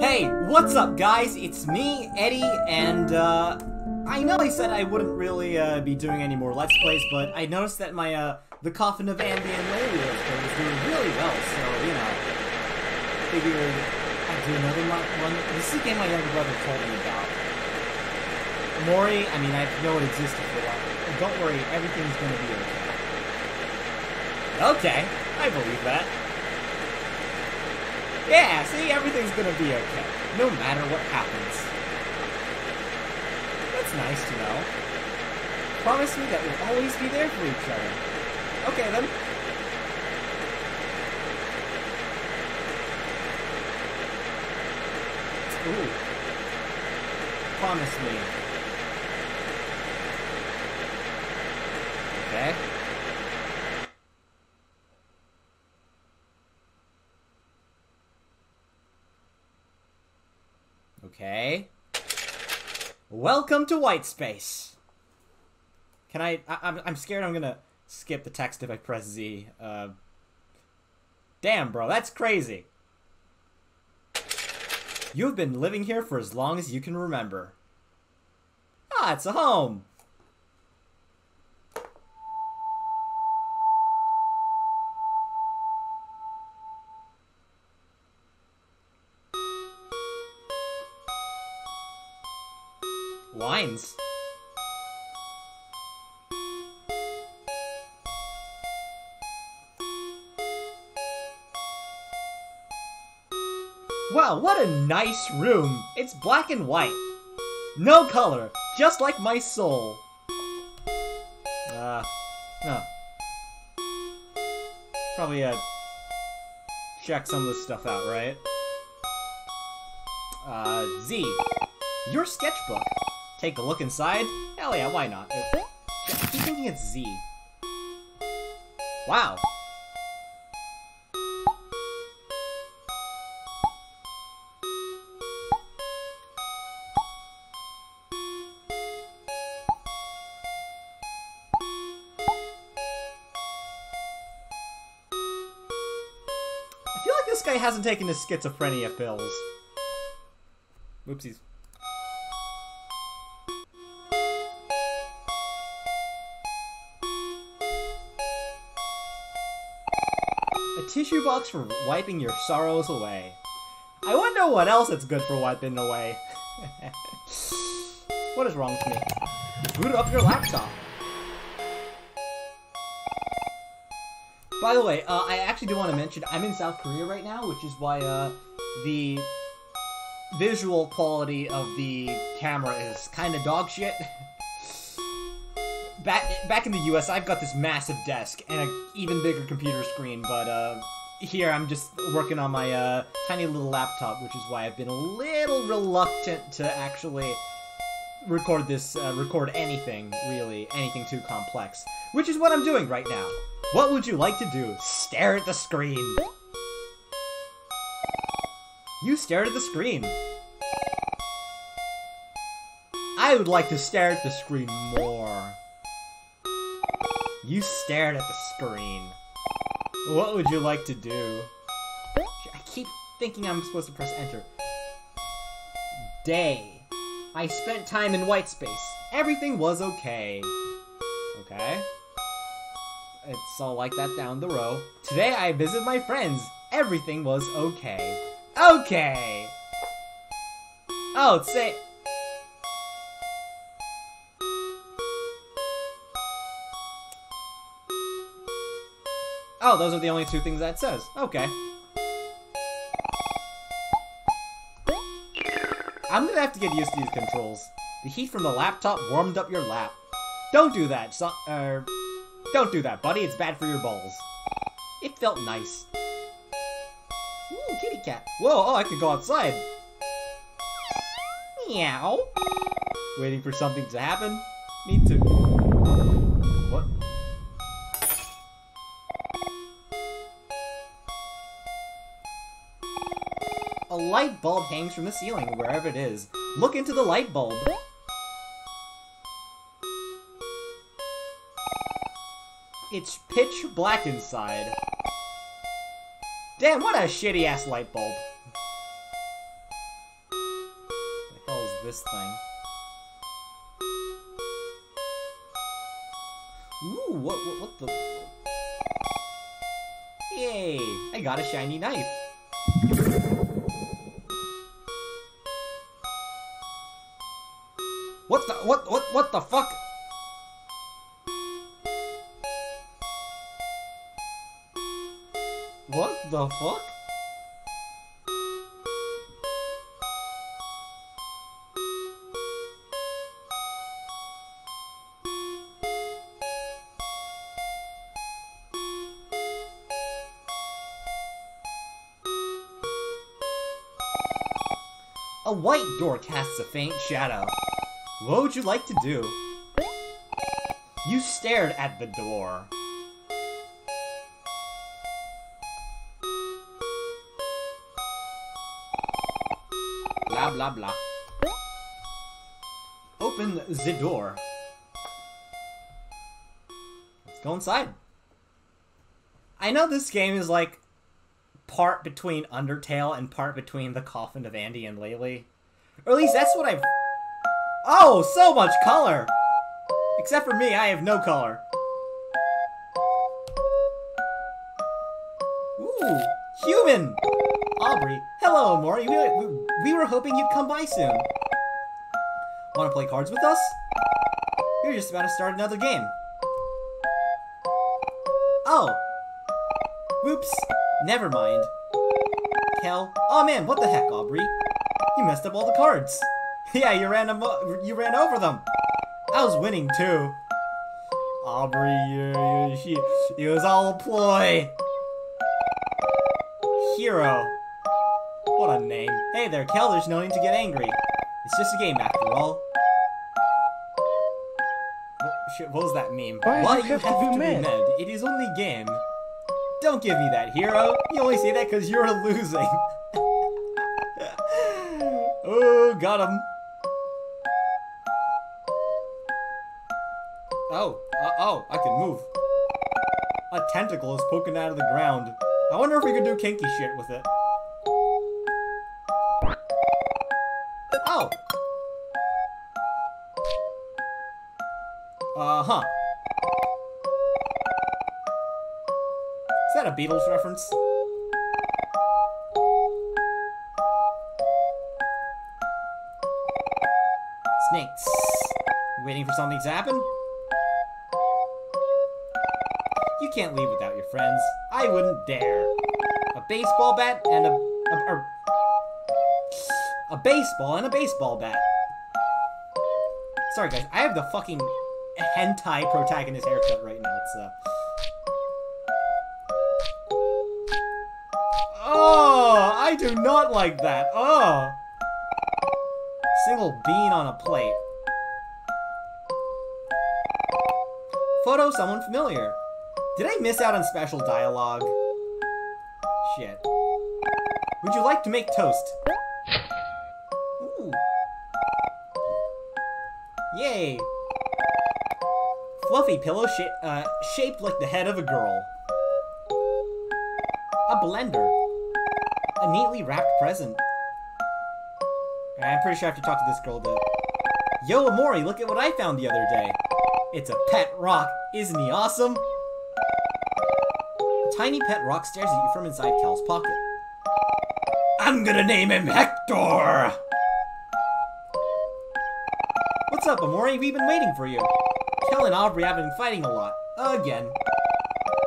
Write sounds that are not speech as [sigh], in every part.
Hey, what's up, guys? It's me, Eddie, and uh, I know I said I wouldn't really uh, be doing any more Let's Plays, but I noticed that my uh, the Coffin of Andy and Let's Play was doing really well, so you know, figured I'd do another one. This is a game my younger brother told me about. Mori, I mean, I know it existed for a while. Don't worry, everything's gonna be okay. Okay, I believe that. Yeah, see, everything's gonna be okay, no matter what happens. That's nice to know. Promise me that we'll always be there for each other. Okay, then. Ooh. Promise me. Okay. Okay. Welcome to White Space. Can I, I I'm, I'm scared I'm gonna skip the text if I press Z. Uh, damn, bro, that's crazy. You've been living here for as long as you can remember. Ah, it's a home. Wines. Wow, what a nice room. It's black and white. No color, just like my soul. Uh, no. Probably, uh, check some of this stuff out, right? Uh, Z. Your sketchbook. Take a look inside? Hell yeah, why not? I keep thinking it's Z. Wow. I feel like this guy hasn't taken his schizophrenia pills. Oopsies. A tissue box for wiping your sorrows away. I wonder what else it's good for wiping away. [laughs] what is wrong with me? Boot up your laptop. By the way, uh, I actually do want to mention I'm in South Korea right now, which is why uh, the visual quality of the camera is kind of dog shit. [laughs] back back in the U.S., I've got this massive desk and an even bigger computer screen, but uh, here I'm just working on my uh, tiny little laptop, which is why I've been a little reluctant to actually record this, uh, record anything really, anything too complex, which is what I'm doing right now. What would you like to do? Stare at the screen. You stare at the screen. I would like to stare at the screen more. You stared at the screen. What would you like to do? I keep thinking I'm supposed to press enter. Day. I spent time in white space. Everything was okay. Okay. It's all like that down the row. Today I visit my friends. Everything was okay. Okay. Oh, say. Oh, those are the only two things that says. Okay. I'm gonna have to get used to these controls. The heat from the laptop warmed up your lap. Don't do that, so er, don't do that, buddy. It's bad for your balls. It felt nice. Ooh, kitty cat. Whoa, oh, I could go outside. Meow. Waiting for something to happen? Light bulb hangs from the ceiling, wherever it is. Look into the light bulb. It's pitch black inside. Damn, what a shitty ass light bulb. What the hell is this thing? Ooh, what, what, what the? Yay! I got a shiny knife. What what, what the fuck? What the fuck? A white door casts a faint shadow. What would you like to do? You stared at the door. Blah blah blah. Open the door. Let's go inside. I know this game is like part between Undertale and part between the Coffin of Andy and Leyley. Or at least that's what I've... Oh, so much color! Except for me, I have no color. Ooh, human! Aubrey, hello, Mori. We, we, we were hoping you'd come by soon. Want to play cards with us? We are just about to start another game. Oh. Whoops. Never mind. Hell. Oh man, what the heck, Aubrey? You messed up all the cards. [laughs] yeah, you ran them, you ran over them. I was winning too. Aubrey, you, you, she, it was all a ploy. Hero. What a name. Hey there, Kel, there's no need to get angry. It's just a game after all. What, shit, what was that meme? Why, Why you have to be mad? It is only game. Don't give me that, hero. You only say that because you're [laughs] losing. [laughs] oh, got him. Oh, I can move. A tentacle is poking out of the ground. I wonder if we could do kinky shit with it. Oh. Uh-huh. Is that a Beatles reference? Snakes. Waiting for something to happen? Can't leave without your friends. I wouldn't dare. A baseball bat and a... a, a, a baseball and a baseball bat. Sorry guys, I have the fucking hentai protagonist haircut right now. It's uh... Oh, I do not like that. Oh. Single bean on a plate. Photo someone familiar. Did I miss out on special dialogue? Shit. Would you like to make toast? Ooh. Yay. Fluffy pillow sh uh, shaped like the head of a girl. A blender. A neatly wrapped present. I'm pretty sure I have to talk to this girl to... Yo, Omori, look at what I found the other day. It's a pet rock. Isn't he awesome? Tiny pet rock stares at you from inside Kel's pocket. I'm gonna name him Hector! What's up, Omori? We've been waiting for you. Kel and Aubrey have been fighting a lot. Again.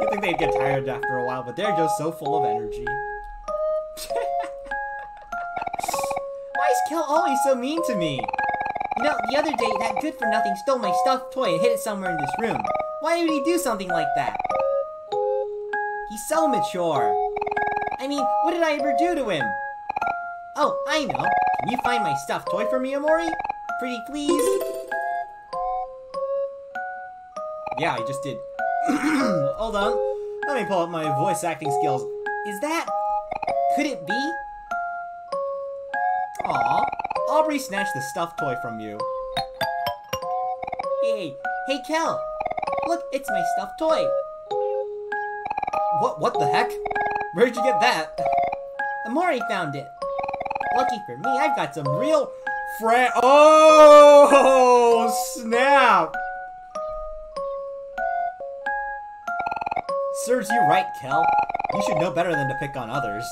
You'd think they'd get tired after a while, but they're just so full of energy. [laughs] Why is Kel always so mean to me? You know, the other day, that good-for-nothing stole my stuffed toy and hid it somewhere in this room. Why would he do something like that? He's so mature. I mean, what did I ever do to him? Oh, I know. Can you find my stuffed toy for me, Omori? Pretty please? Yeah, I just did. [clears throat] Hold on. Let me pull up my voice acting skills. Is that... Could it be? Aw. Aubrey snatched the stuffed toy from you. Hey, hey Kel! Look, it's my stuffed toy! What, what the heck? Where'd you get that? Omori found it. Lucky for me, I've got some real Fran. Oh snap! Serves you right, Kel. You should know better than to pick on others.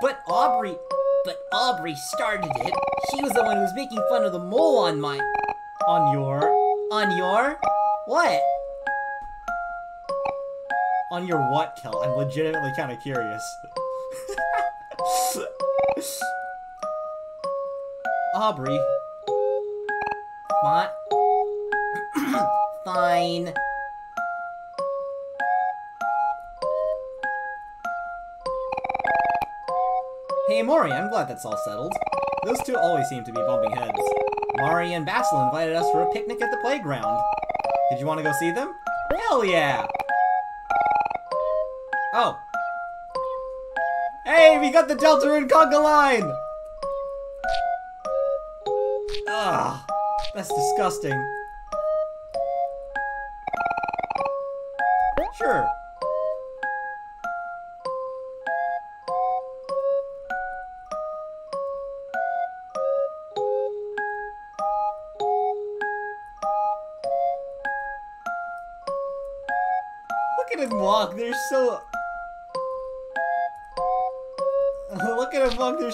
But Aubrey, but Aubrey started it. She was the one who was making fun of the mole on my, On your, on your, what? On your what, Kel? I'm legitimately kind of curious. [laughs] Aubrey, What? [coughs] Fine. Hey Mori, I'm glad that's all settled. Those two always seem to be bumping heads. Mari and Basil invited us for a picnic at the playground. Did you want to go see them? Hell yeah! Oh. Hey, we got the Delta and Conga line! Ugh, that's disgusting. Sure. Look at him walk. They're so.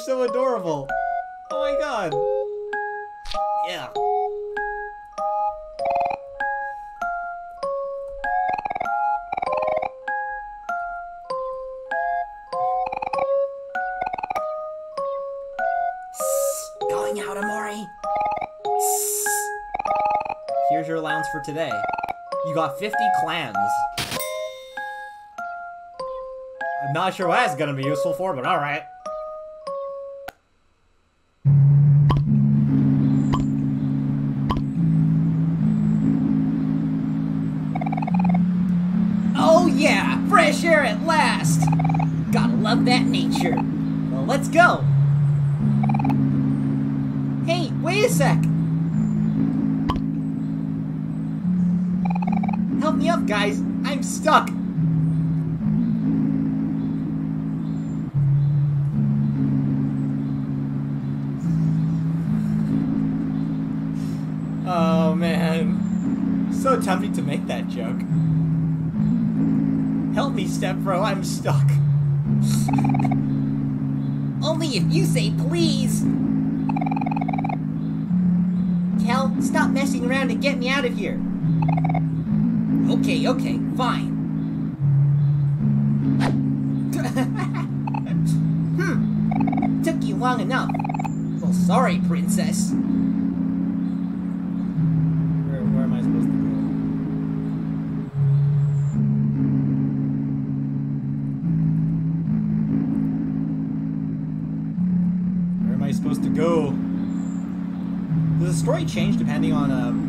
So adorable. Oh my god. Yeah. Going out. Here's your allowance for today. You got 50 clams. I'm not sure what that's gonna be useful for, but alright. Gotta that nature. Well, let's go! Hey, wait a sec. Help me up, guys! I'm stuck! Oh man. So tempting to make that joke. Help me, Step Bro, I'm stuck. Only if you say please. Kel, stop messing around and get me out of here. Okay, okay, fine. [laughs] hmm. Took you long enough. Well, sorry, princess. Story change depending on uh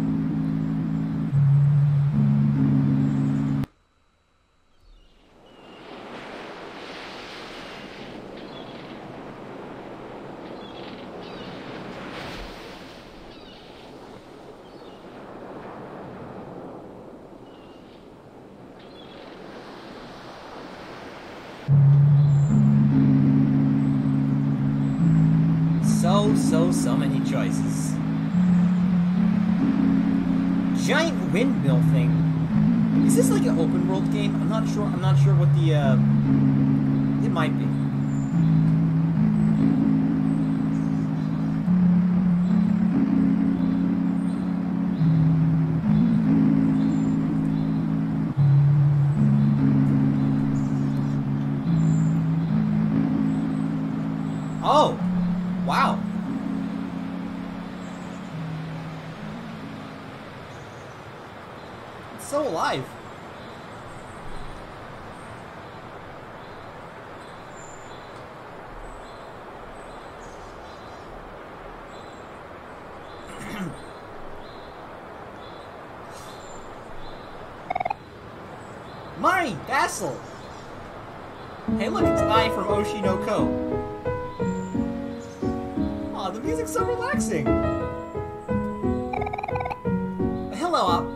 Hello,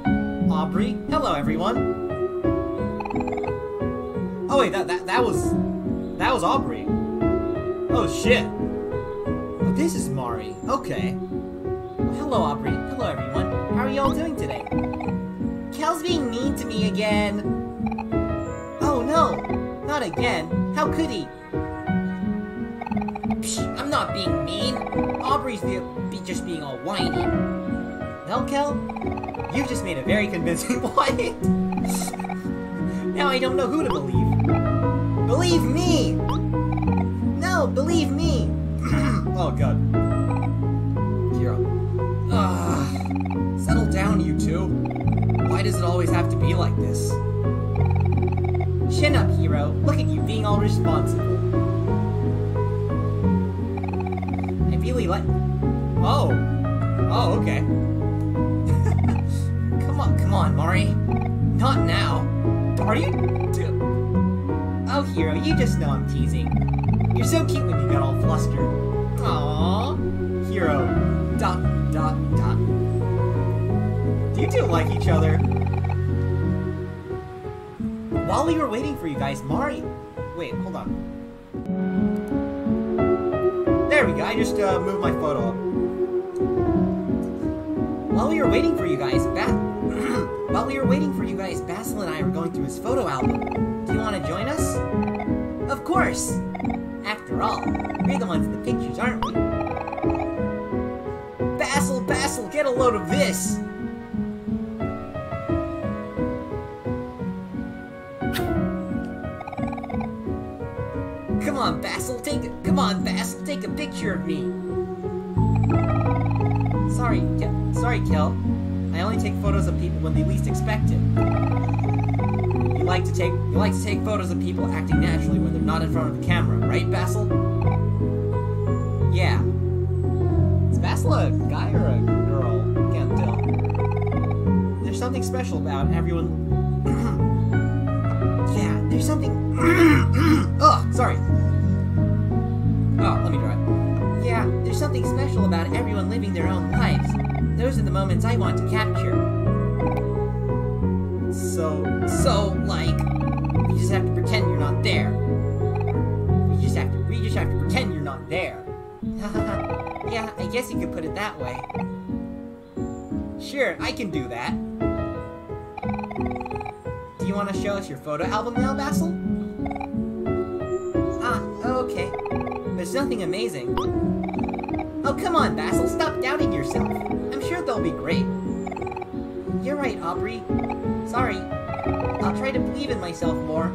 Au- Aubrey. Hello, everyone. Oh wait, that that that was that was Aubrey. Oh shit. this is Mari. Okay. Well, hello, Aubrey. Hello, everyone. How are you all doing today? Kel's being mean to me again. Oh no, not again. How could he? Psh, I'm not being mean. Aubrey's be, be just being all whiny. Well, Kel, you've just made a very convincing [laughs] point. now I don't know who to believe. Believe me! No, believe me! [clears throat] oh god. Hero. Ugh. Ah, settle down, you two. Why does it always have to be like this? Chin up, Hero. Look at you being all responsible. I really like. Just know I'm teasing. You're so cute when you get all flustered. Aww. Hero. Dot, dot, dot. Do you two like each other? While we were waiting for you guys, Mari... Wait, hold on. There we go, I just uh, moved my photo up. While we were waiting for you guys, ba [clears throat] While we were waiting for you guys, Basil and I were going through his photo album. Course! After all, we're the ones in the pictures, aren't we? Basil, Basil, get a load of this! Come on, Basil, take a, come on, Basil, take a picture of me. Sorry, sorry, Kel. I only take photos of people when they least expect it. Like to take you like to take photos of people acting naturally when they're not in front of the camera, right, Basil? Yeah. Is Basil a guy or a girl? Can't tell. There's something special about everyone. [clears throat] yeah, there's something. [clears throat] Ugh, sorry. Oh, let me try. Yeah, there's something special about everyone living their own lives. Those are the moments I want to capture. I can do that. Do you want to show us your photo album now, Basil? Ah, okay. There's nothing amazing. Oh, come on, Basil, stop doubting yourself. I'm sure they'll be great. You're right, Aubrey. Sorry. I'll try to believe in myself more.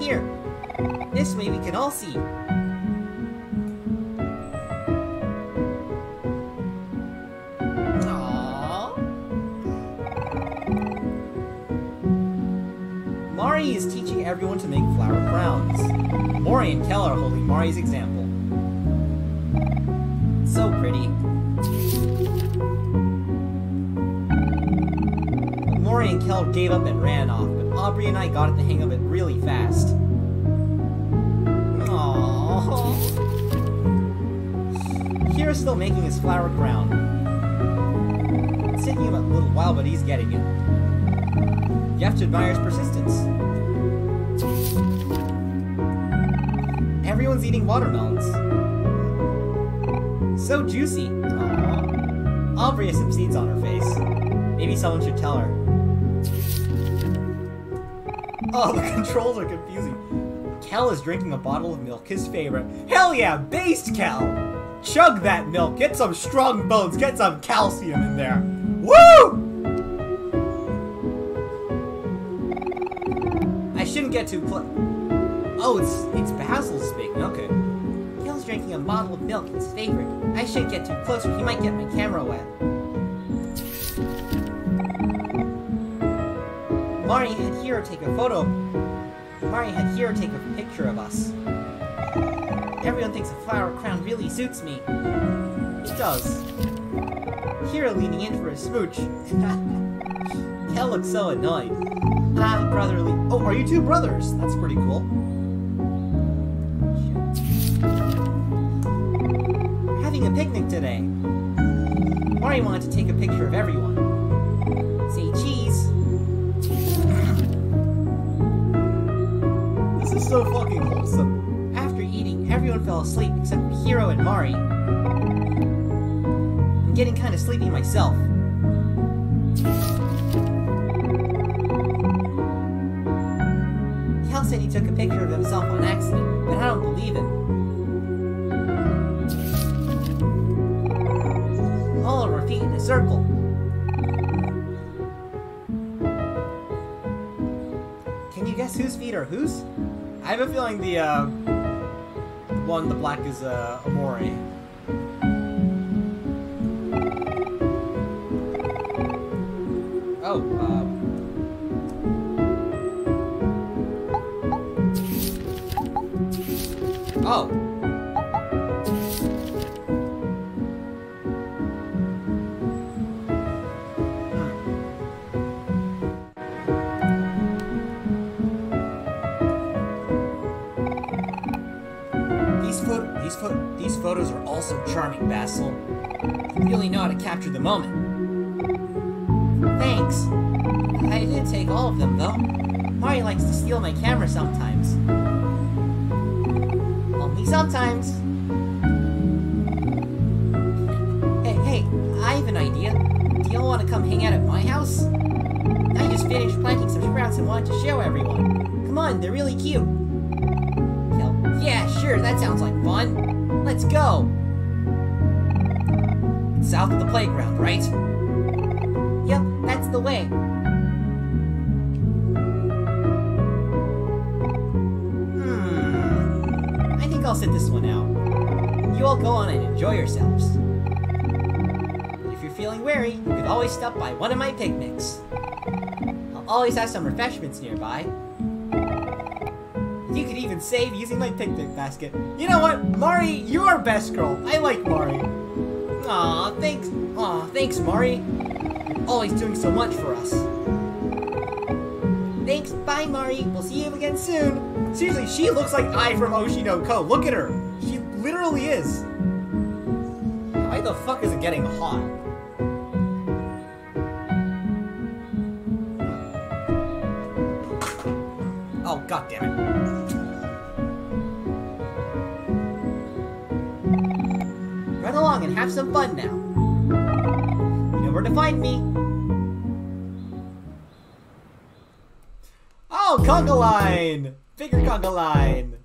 Here. This way we can all see. Everyone to make flower crowns. Mori and Kel are holding Mari's example. So pretty. Mori and Kel gave up and ran off, but Aubrey and I got the hang of it really fast. Aww. Hero's still making his flower crown. It's taking him a little while, but he's getting it. You have to admire his persistence. Eating watermelons. So juicy. Aww. Aubrey has some seeds on her face. Maybe someone should tell her. Oh, [laughs] the controls are confusing. Kel is drinking a bottle of milk, his favorite. Hell yeah, based Kel! Chug that milk, get some strong bones, get some calcium in there. A bottle of milk, his favorite. I shouldn't get too close or he might get my camera wet. Mari had Hero take a photo. Mari had Hero take a picture of us. Everyone thinks a flower crown really suits me. It does. Hero leaning in for a smooch. [laughs] Kel looks so annoyed. Ah, brotherly. Oh, are you two brothers? That's pretty cool. Having a picnic today. Mari wanted to take a picture of everyone. Say cheese. This is so fucking wholesome. After eating, everyone fell asleep except Hero and Mari. I'm getting kind of sleepy myself. Are whose? I have a feeling the uh, one, the black is uh, Omori. Oh, uh, oh. You really know how to capture the moment. Thanks. I didn't take all of them though. Mari likes to steal my camera sometimes. Only sometimes. Hey, hey, I have an idea. Do y'all want to come hang out at my house? I just finished planting some sprouts and wanted to show everyone. Come on, they're really cute. Yeah, sure, that sounds like fun. Let's go. South of the playground, right? Yep, that's the way. Hmm. I think I'll sit this one out. You all go on and enjoy yourselves. If you're feeling weary, you could always stop by one of my picnics. I'll always have some refreshments nearby. You could even save using my picnic basket. You know what, Mari, you're our best girl. I like Mari. Aw, thanks. Aw, thanks, Mari. Always doing so much for us. Thanks, bye, Mari. We'll see you again soon. Seriously, she looks like Ai from Oshi no Ko. Look at her. She literally is. Why the fuck is it getting hot? Oh, god damn it. Have some fun now. You know where to find me. Oh, conga line! Figure conga line!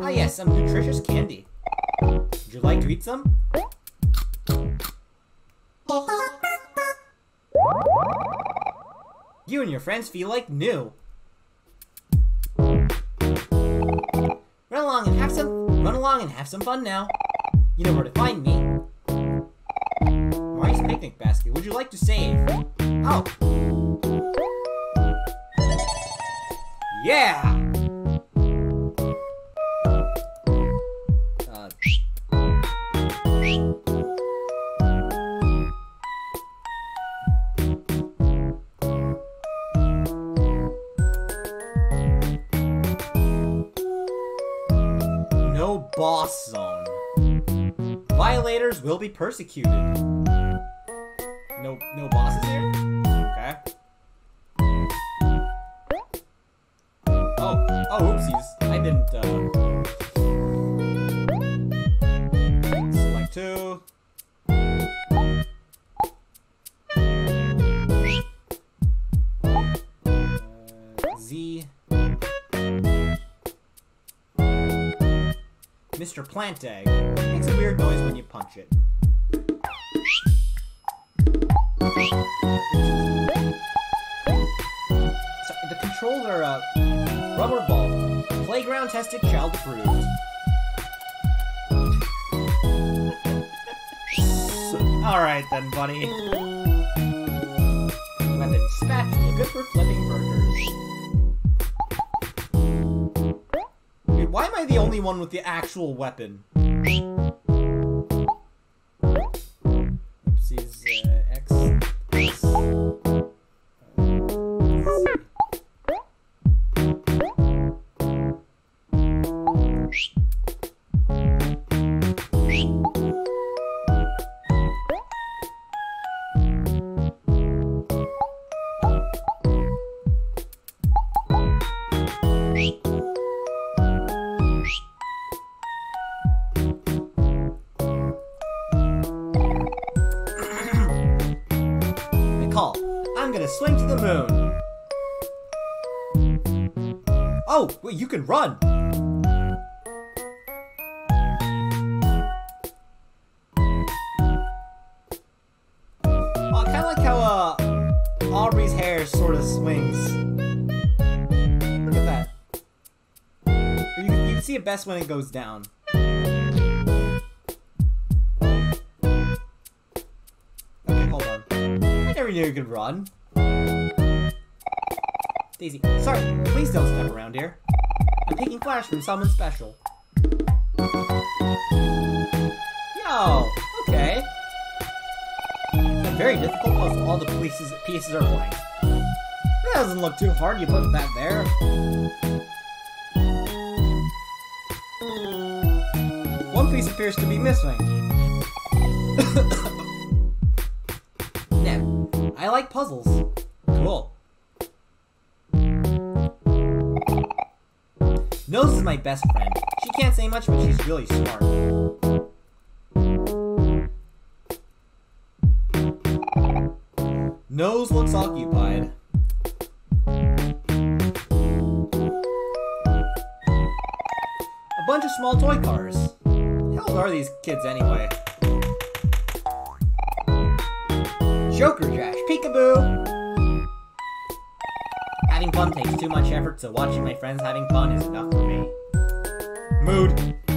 Ah, yes, some nutritious candy. Would you like to eat some? You and your friends feel like new. Run along and have some. Run along and have some fun now. You know where to find me. Mari's picnic basket. Would you like to save? Oh, Yeah! Violators will be persecuted. No, no bosses here? Okay. Oh, oh, oopsies. I didn't, uh... Mr. Plant Egg. Makes a weird noise when you punch it. So, the controls are uh, rubber ball, playground tested, child approved. [laughs] All right then, buddy. Weapon spatula, good for flipping burgers. Why am I the only one with the actual weapon? Wait, you can run! Oh, I kinda like how, uh, Aubrey's hair sort of swings. Look at that. You, you can see it best when it goes down. Okay, hold on. I never knew you could run. Daisy, sorry, please don't step around here. I'm taking Flash from someone special. Yo, okay. A very difficult puzzle. All the pieces pieces are blank. That doesn't look too hard. You put that there. One piece appears to be missing. [coughs] Now, I like puzzles. My best friend. She can't say much, but she's really smart. Nose looks occupied. A bunch of small toy cars. How old are these kids anyway? Joker Trash, peekaboo! Having fun takes too much effort, so watching my friends having fun is enough for me. Mood.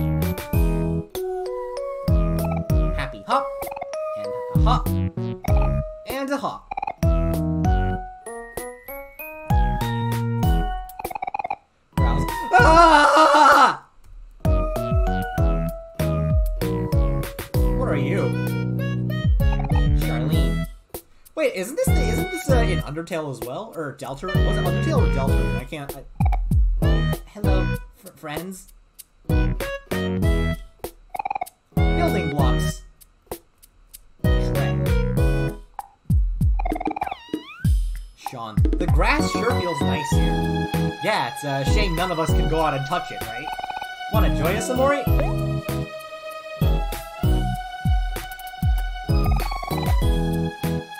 Undertale as well, or Deltarune? Was it Undertale or Deltarune? I can't. I... Hello, fr friends. Building blocks. Shrek. Sean, the grass sure feels nice here. Yeah, it's a shame none of us can go out and touch it, right? Want to join us, Omori?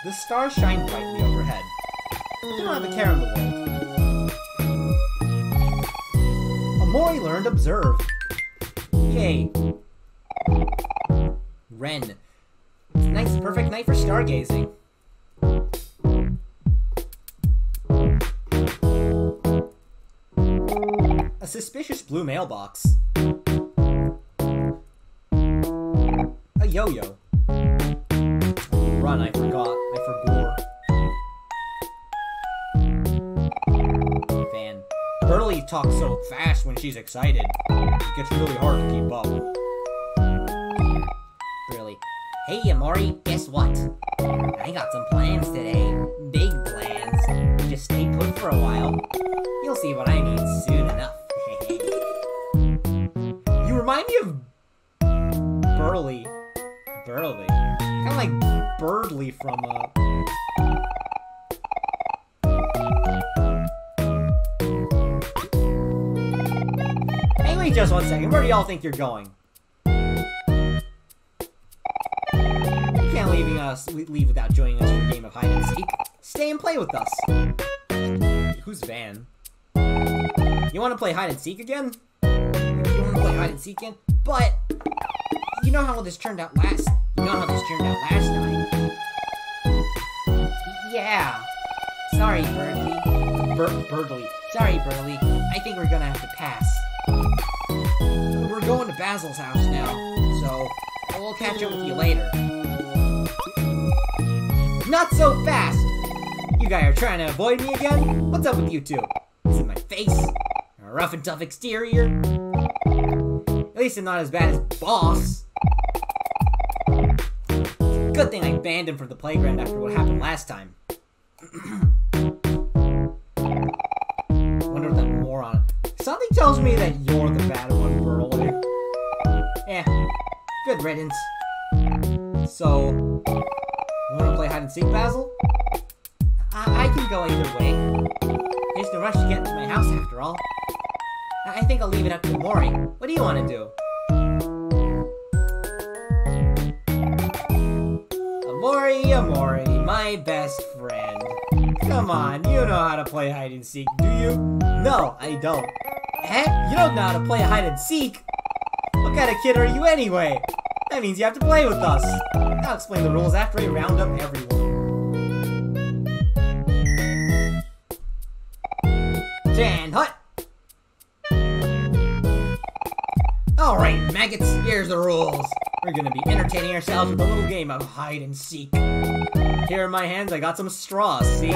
The stars shine brightly You don't have a care in the world. Omori learned observe. Yay. Ren. Nice, perfect night for stargazing. A suspicious blue mailbox. When she's excited. It gets really hard to keep up. Really. Hey, Omori, guess what? I got some plans today. Big plans. Just stay put for a while. You'll see what I mean soon enough. [laughs] you remind me of Burley. Burley. Kind of like Birdly from uh wait just one second. Where do y'all think you're going? You can't leaving us leave without joining us for a game of hide and seek. Stay and play with us. Who's Van? You want to play hide and seek again? You want to play hide and seek again? But you know how this turned out last. You know how this turned out last night. Yeah. Sorry, Birdly. Bir- Birdly. Sorry, Birdly. I think we're gonna have to pass. We're going to Basil's house now, so we'll catch up with you later. Not so fast! You guys are trying to avoid me again? What's up with you two? Is it my face? A rough and tough exterior? At least I'm not as bad as Boss. Good thing I banned him from the playground after what happened last time. [clears throat] tells me that you're the bad one, Burley. Eh, good riddance. So, wanna play hide and seek, Basil? I, I can go either way. There's no rush to get into my house after all. I, I think I'll leave it up to Mori. What do you want to do? Omori, Omori, my best friend. Come on, you know how to play hide and seek, do you? No, I don't. Heck, you don't know how to play hide and seek? What kind of kid are you anyway? That means you have to play with us. I'll explain the rules after I round up everyone. Jan Hut! Alright, maggots, here's the rules. We're gonna be entertaining ourselves with a little game of hide and seek. Here in my hands, I got some straws, see?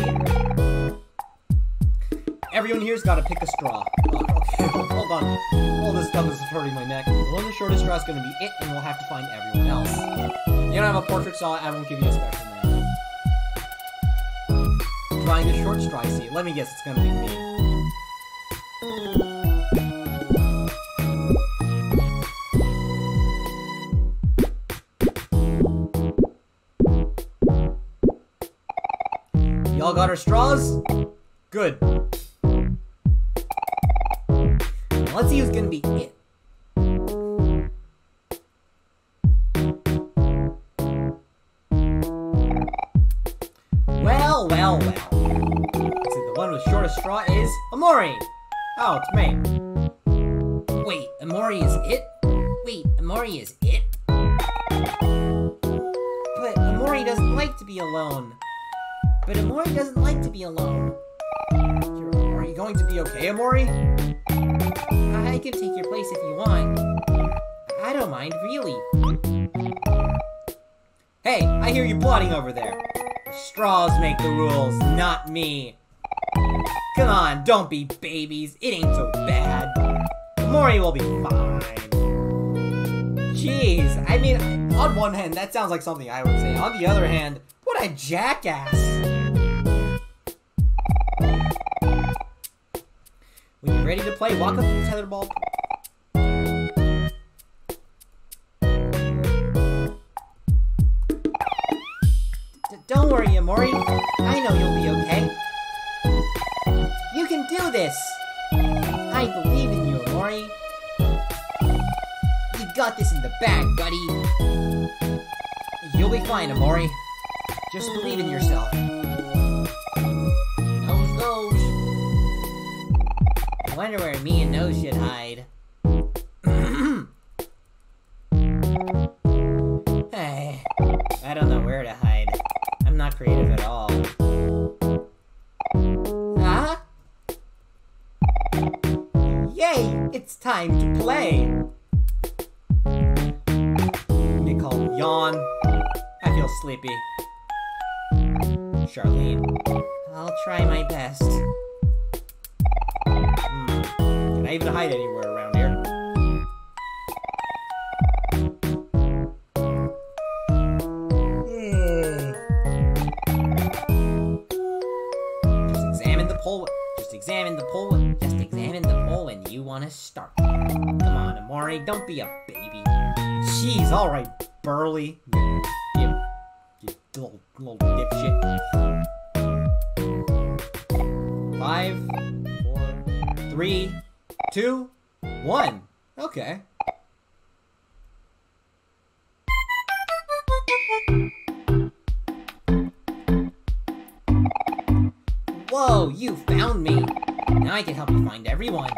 Everyone here's gotta pick a straw. Oh, okay, hold on. All this stuff is hurting my neck. The one the shortest straw is gonna be it, and we'll have to find everyone else. You don't have a portrait saw, I won't give you a special name. Trying the short straw, I see. Let me guess, it's gonna be me. Y'all got our straws? Good. Let's see who's gonna be it. Well, well, well. See, the one with the shortest straw is Omori. Oh, it's me. Wait, Omori is it? Wait, Omori is it? But Omori doesn't like to be alone. But Omori doesn't like to be alone. You're, are you going to be okay, Omori? I can take your place if you want. I don't mind, really. Hey, I hear you plotting over there. The straws make the rules, not me. Come on, don't be babies. It ain't so bad. Mori will be fine. Jeez, I mean, on one hand, that sounds like something I would say. On the other hand, what a jackass. Ready to play, walk up to the tetherball. Don't worry, Omori. I know you'll be okay. You can do this! I believe in you, Omori. You got this in the bag, buddy. You'll be fine, Omori. Just believe in yourself. Wonder where me and Nose should hide. [clears throat] Hey, I don't know where to hide. I'm not creative at all. Huh? Yay! It's time to play! Him Yawn. I feel sleepy. Charlene. I'll try my best. Hmm. Even hide anywhere around here? Just examine the pole. Just examine the pole. Just examine the pole, and you want to start. Come on, Omori, don't be a baby. Jeez, all right, Burly. You, you, you little little dipshit. Five, four, three, two, one. Okay. Whoa, you found me! Now I can help you find everyone.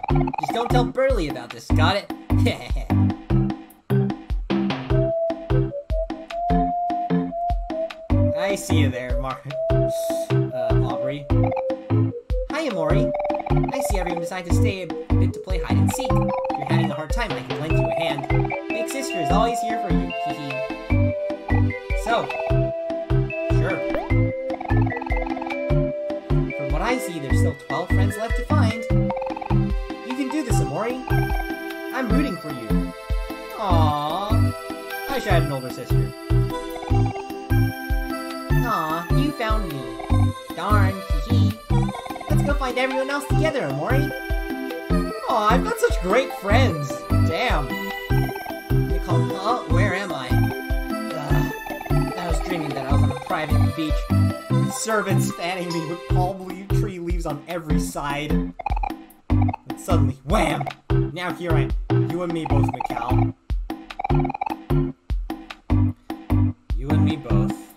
Just don't tell Burley about this, got it? [laughs] I see you there, Mark. [laughs] Uh, Aubrey. Omori. I see everyone decided to stay a bit to play hide and seek. If you're having a hard time, I can lend you a hand. Big sister is always here for you, hee. So, sure. From what I see, there's still 12 friends left to find. You can do this, Omori. I'm rooting for you. Aww. I wish I had an older sister. Aw, you found me. Darn. Go find everyone else together, Omori. Aw, I've got such great friends. Damn. They call me, where am I? Ugh, I was dreaming that I was on a private beach. Servants fanning me with palm leaf tree leaves on every side. And suddenly, wham! Now here I am. You and me both, Mikhael. You and me both.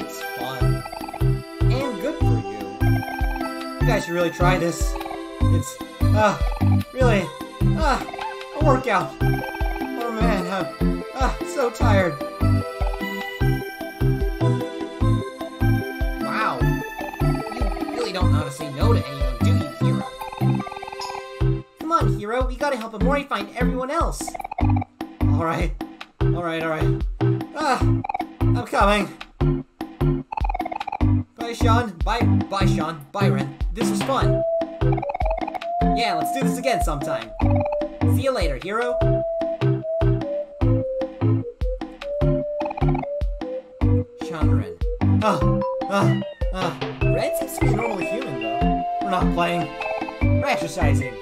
It's fun. And good for you. You guys should really try this. It's, ah, really, ah, a workout. Oh man, I'm, ah, so tired. Wow. You really don't know how to say no to anyone, do you, Hero? Come on, Hero. We gotta help Omori find everyone else. Alright, alright, alright. Ah, I'm coming. Bye, Sean. Bye, bye, Sean. Bye, Ren. This was fun. Yeah, let's do this again sometime. See you later, Hero. Sean Ren. Ah, ah, ah. Red seems to be normally human, though. We're not playing. We're exercising.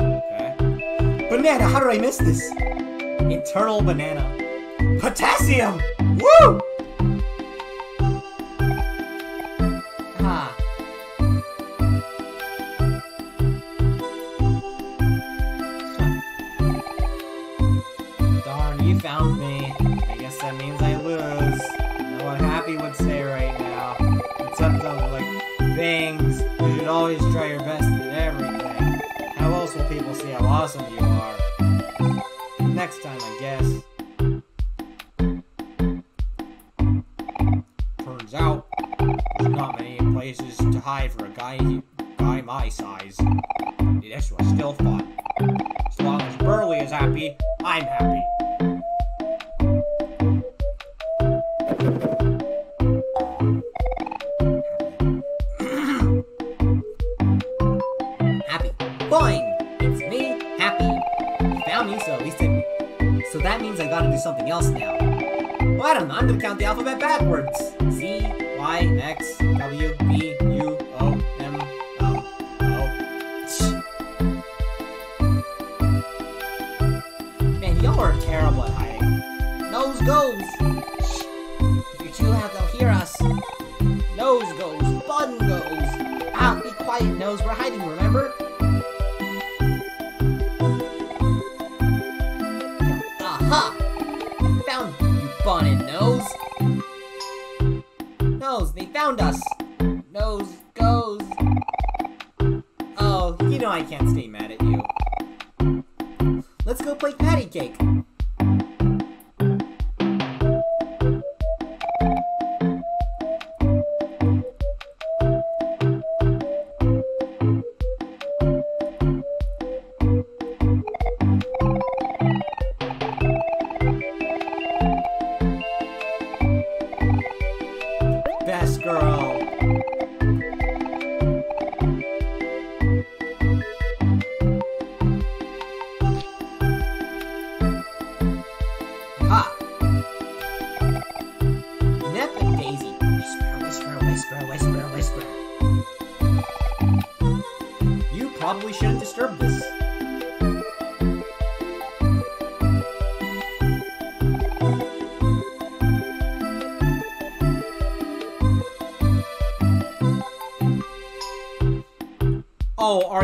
Okay. Banana, how did I miss this? Internal banana. Potassium! Woo!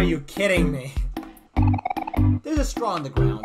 You kidding me? There's a straw on the ground.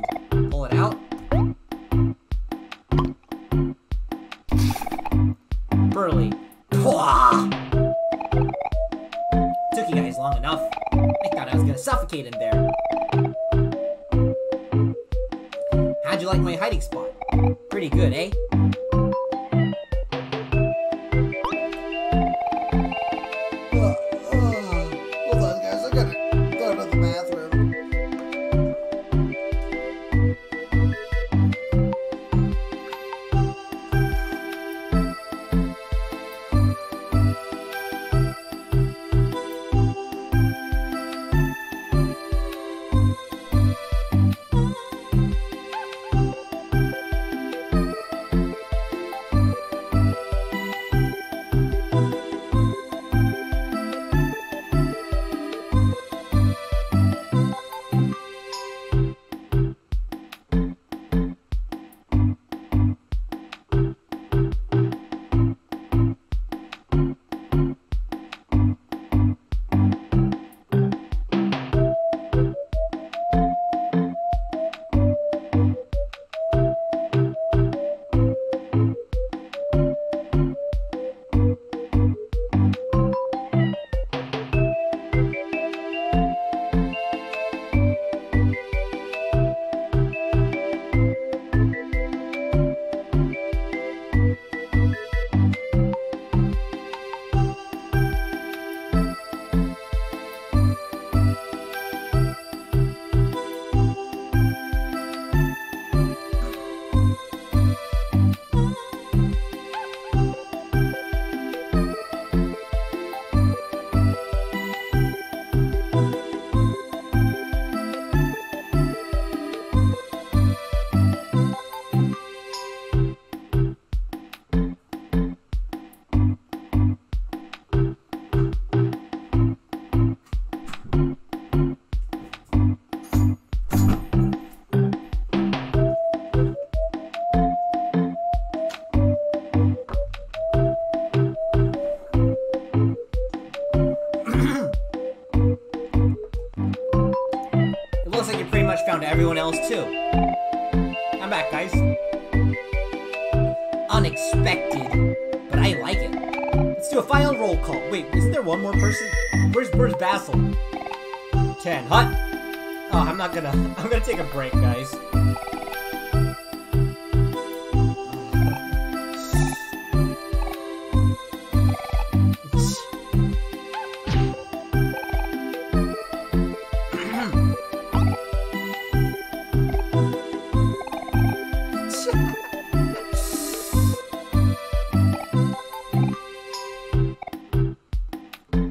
Gonna. I'm gonna take a break, guys.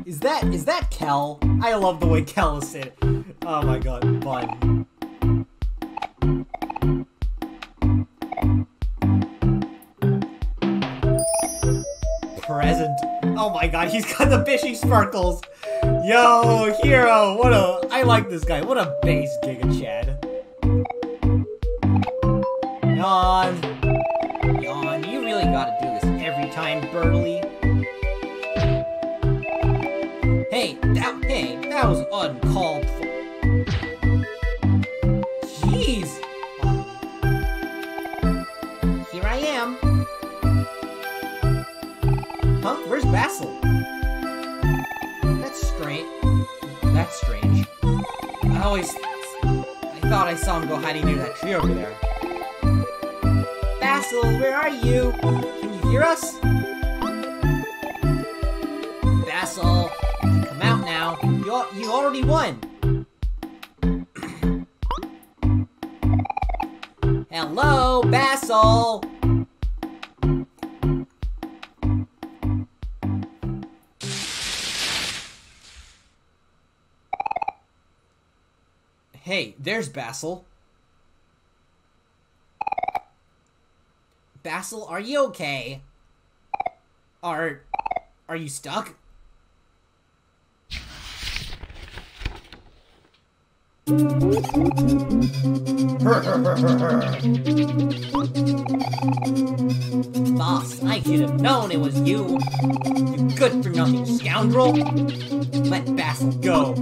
Is that is that Kel? I love the way Kel is it. Oh my god, fun. Present. Oh my god, he's got the fishy sparkles. Yo, hero, what a I like this guy. What a base Giga Chad. Yawn. Yawn, you really gotta do this every time, Burley. Hey, that hey, that was uncalled Where's Basil? That's strange. That's strange. I always I thought I saw him go hiding near that tree over there. Basil, where are you? Can you hear us? Basil, come out now. You you already won. [clears throat] Hello, Basil. Hey, there's Basil. Basil, are you okay? Are are you stuck? Boss, I should have known it was you. You good for nothing scoundrel. Let Basil go.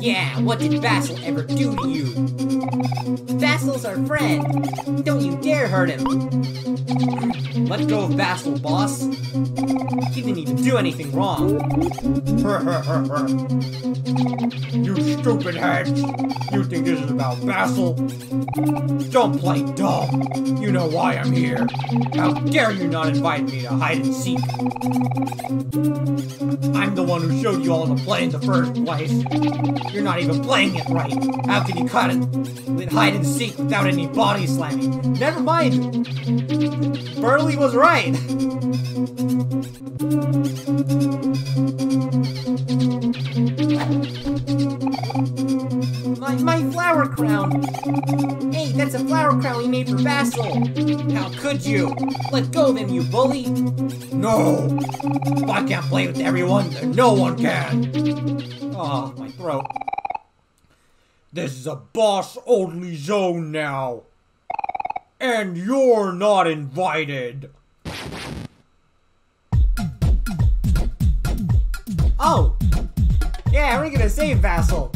Yeah, what did Basil ever do to you? Basil's our friend. Don't you dare hurt him. Let go of Basil, boss. He didn't even do anything wrong. [laughs] you stupid heads! You think this is about Basil? Don't play dumb! You know why I'm here! How dare you not invite me to hide and seek! I'm the one who showed you all to play in the first place! You're not even playing it right! How can you cut it with hide and seek without any body slamming? Never mind! Burley was right! [laughs] crown! Hey, that's a flower crown we made for Basil! How could you? Let go of him, you bully! No! I can't play with everyone, no one can! Oh, my throat. This is a boss only zone now! And you're not invited! Oh! Yeah, we're gonna save Basil!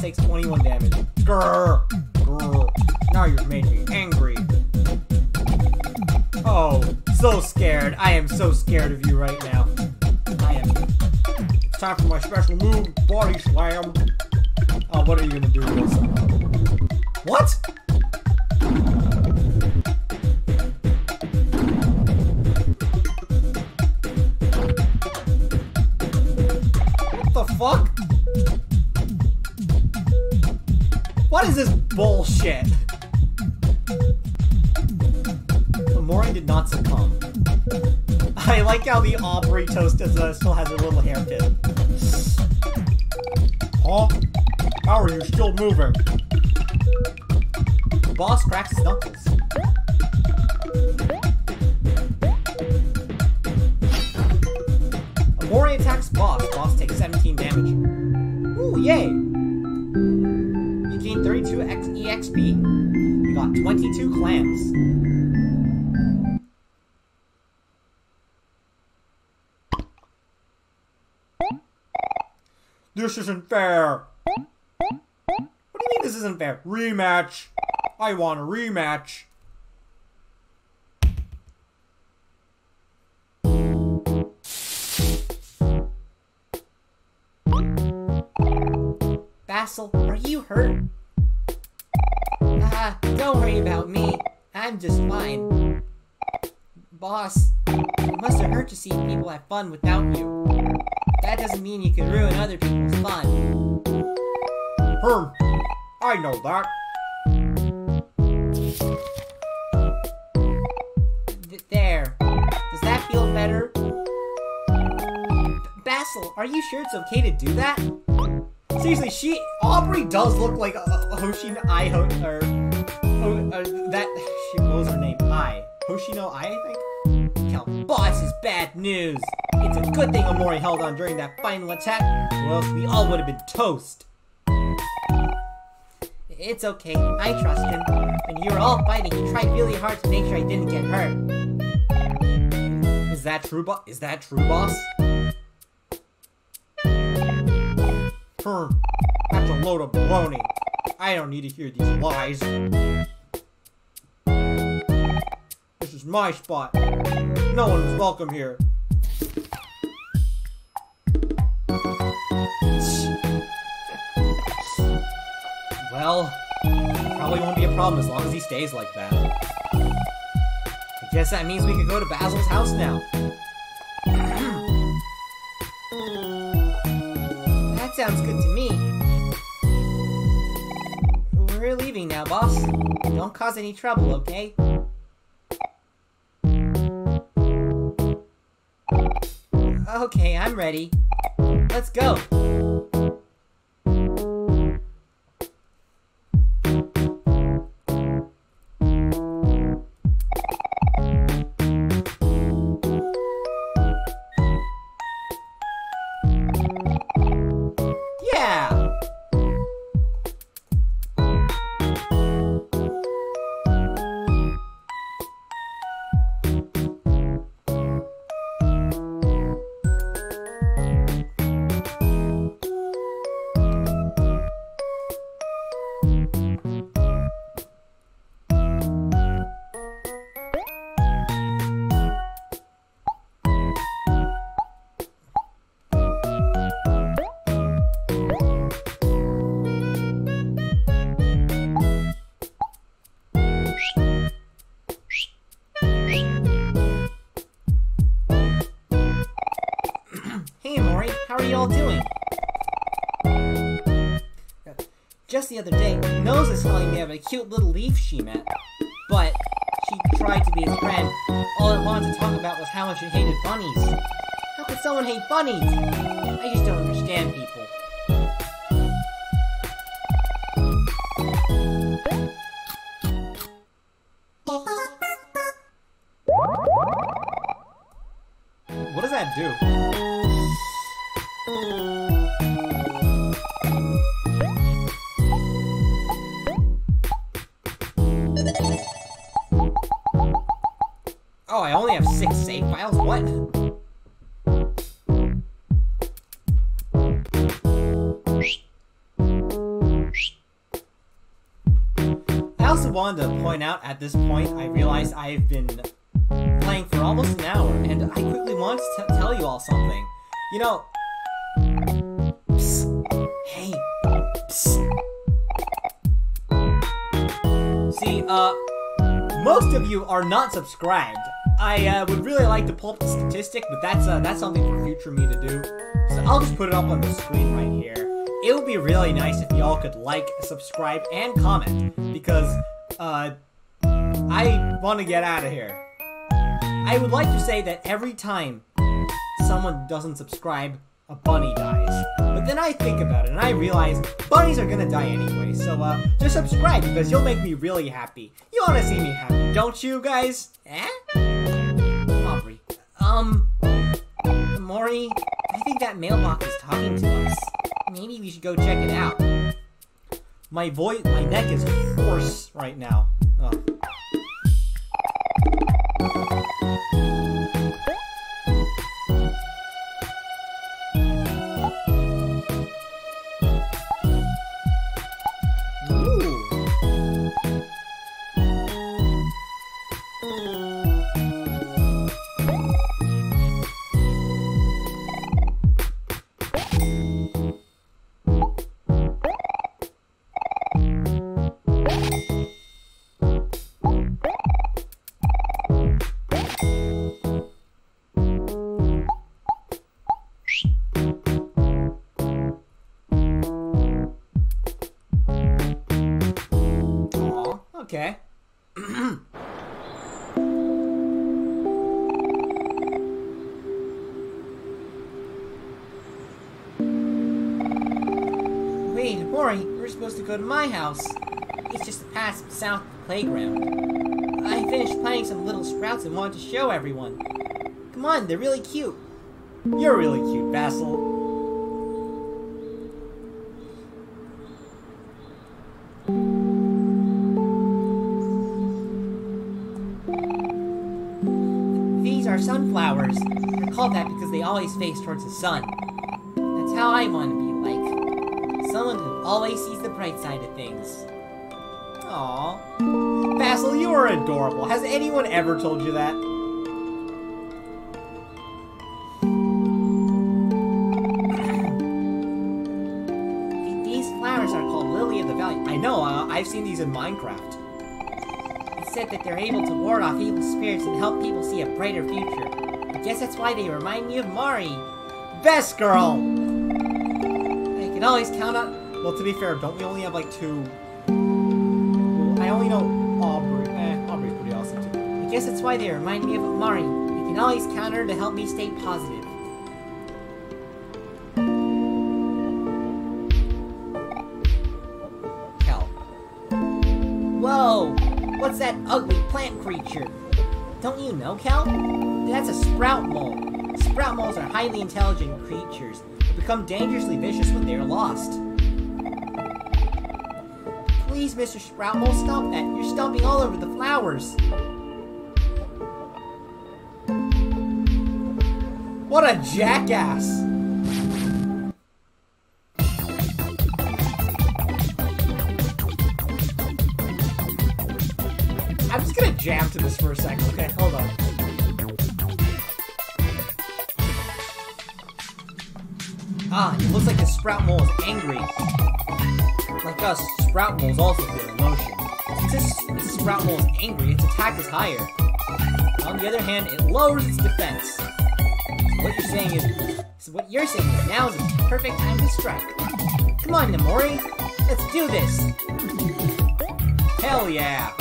Takes 21 damage. Grrr. Grrr. Now you've made me angry. Oh, so scared. I am so scared of you right now. I am. It's time for my special move, Body Slam. Oh, what are you gonna do? What the toast is, uh, still has a little hair tip. Huh? How are you still moving? The Boss cracks his knuckles. Fair. What do you mean this isn't fair? Rematch. I want a rematch. Basil, are you hurt? Ah, don't worry about me. I'm just fine. Boss, it must have hurt to see people have fun without you. That doesn't mean you can ruin other people's fun. Herm, I know that. Th- there. Does that feel better? Basil, are you sure it's okay to do that? Seriously, she Aubrey does look like a, a Hoshino Ai Ho, or, Ho- or that she was her name? I Hoshino Ai I think. Boss is bad news. It's a good thing Amori held on during that final attack, or else we all would have been toast. It's okay, I trust him. When you were all fighting, he tried really hard to make sure I didn't get hurt. Is that true, boss? Is that true, boss? Hmm, that's a load of baloney. I don't need to hear these lies. This is my spot. No one is welcome here. Well, probably won't be a problem as long as he stays like that. I guess that means we can go to Basil's house now. [clears throat] that sounds good to me. We're leaving now, boss. Don't cause any trouble, okay? Okay, I'm ready. Let's go. The other day, Nose is telling me of a cute little leaf she met. But she tried to be his friend. All it wanted to talk about was how much it hated bunnies. How could someone hate bunnies? I just don't understand people. Out at this point, I realized I've been playing for almost an hour, and I quickly want to tell you all something. You know, Psst. hey, Psst. See, uh, most of you are not subscribed. I uh, would really like to pull up the statistic, but that's uh, that's something for future me to do. So I'll just put it up on the screen right here. It would be really nice if y'all could like, subscribe, and comment because uh, I want to get out of here. I would like to say that every time someone doesn't subscribe, a bunny dies. But then I think about it and I realize bunnies are gonna die anyway. So uh, just subscribe because you'll make me really happy. You wanna see me happy, don't you guys? Eh? Aubrey. Um, Maury, I think that mailbox is talking to us. Maybe we should go check it out. My voice, my neck is hoarse right now. Oh. Okay. [clears throat] Wait, Maury, we're supposed to go to my house. It's just a pass south playground. I finished planting some little sprouts and wanted to show everyone. Come on, they're really cute. You're really cute, Basil. Always face towards the sun. That's how I want to be like. Someone who always sees the bright side of things. Aww. Basil, you are adorable. Has anyone ever told you that? [clears throat] These flowers are called Lily of the Valley. I know, uh, I've seen these in Minecraft. It said that they're able to ward off evil spirits and help people see a brighter future. Guess that's why they remind me of Mari. Best girl! I can always count on. Well, to be fair, don't we only have like two? I only know Aubrey. Eh, Aubrey's pretty awesome too. I guess that's why they remind me of Mari. I can always count her to help me stay positive. Whoa! What's that ugly plant creature? Don't you know, Kel? That's a sprout mole. Sprout moles are highly intelligent creatures that become dangerously vicious when they are lost. Please, Mr. Sprout Mole, stop that. You're stomping all over the flowers. What a jackass! I'm just gonna jam to this for a second, okay? Hold on. Ah, it looks like the Sprout Mole is angry. Like us, Sprout Moles also feel emotion. Since this, Sprout Mole is angry, its attack is higher. On the other hand, it lowers its defense. What you're saying is, So what you're saying is now is the perfect time to strike. Come on, Namori. Let's do this. Hell yeah!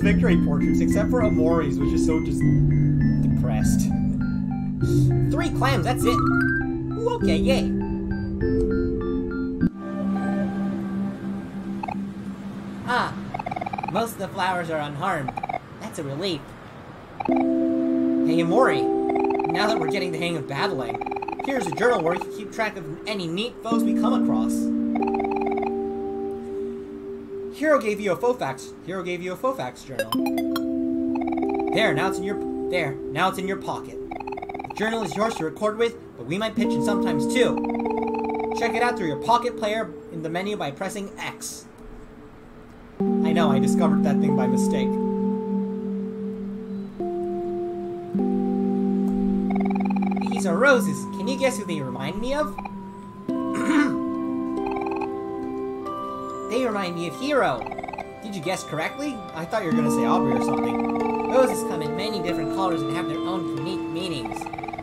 Victory portraits except for Omori's, which is so just depressed. Three clams, that's it. Ooh, okay, yay. Ah, most of the flowers are unharmed. That's a relief. Hey, Omori, now that we're getting the hang of battling, here's a journal where you can keep track of any neat foes we come across. Hero gave you a Foe Facts. Hero gave you a Foe Facts journal. There, now it's in your there, now it's in your pocket. The journal is yours to record with, but we might pitch it sometimes too. Check it out through your pocket player in the menu by pressing X. I know, I discovered that thing by mistake. These are roses. Can you guess who they remind me of? They remind me of Hero. Did you guess correctly? I thought you were gonna say Aubrey or something. Roses come in many different colors and have their own unique meanings.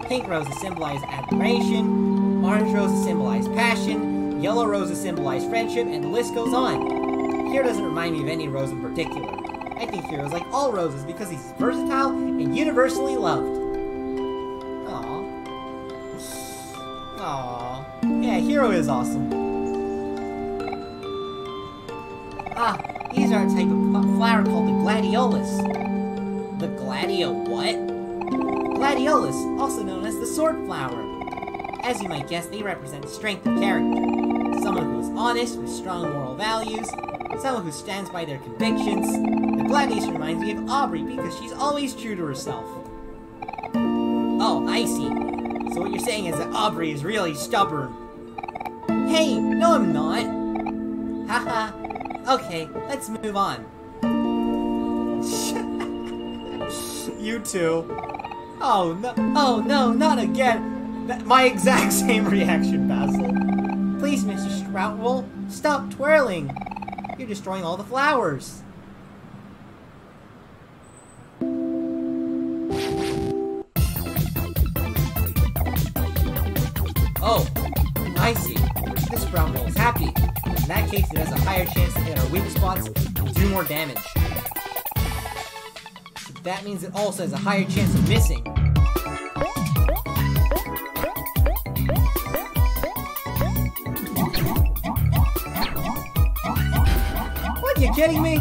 Pink roses symbolize admiration, orange roses symbolize passion, yellow roses symbolize friendship, and the list goes on. Hero doesn't remind me of any rose in particular. I think Hero's like all roses because he's versatile and universally loved. Aww. Aww. Yeah, Hero is awesome. These are a type of flower called the gladiolus. The gladio what? Gladiolus, also known as the sword flower. As you might guess, they represent strength of character. Someone who is honest, with strong moral values, someone who stands by their convictions. The gladius reminds me of Aubrey because she's always true to herself. Oh, I see. So what you're saying is that Aubrey is really stubborn. Hey, no I'm not. Haha. Okay, let's move on. [laughs] You too. Oh no! Oh no! Not again! That- my exact [laughs] same reaction, Basil. Please, Mr. Sprout Mole, stop twirling. You're destroying all the flowers. In that case, it has a higher chance to hit our weak spots and do more damage. That means it also has a higher chance of missing. What? Are you kidding me?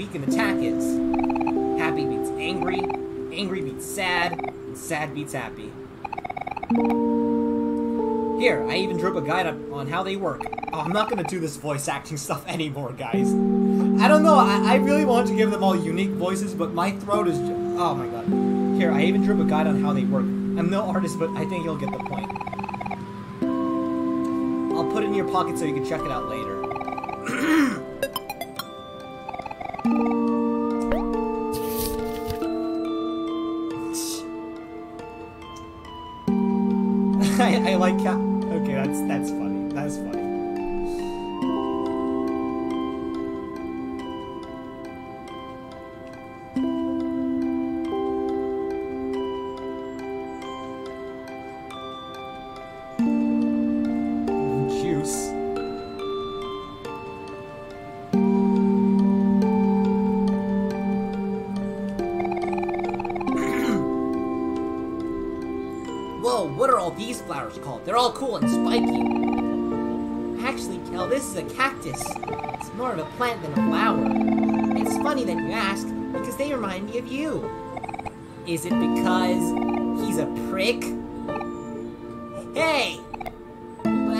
Weak attack is. Happy beats angry, angry beats sad, and sad beats happy. Here, I even drew up a guide on how they work. Oh, I'm not gonna do this voice acting [laughs] stuff anymore, guys. I don't know. I, I really want to give them all unique voices, but my throat is. Oh my god. Here, I even drew up a guide on how they work. I'm no artist, but I think you'll get the point. I'll put it in your pocket so you can check it out later.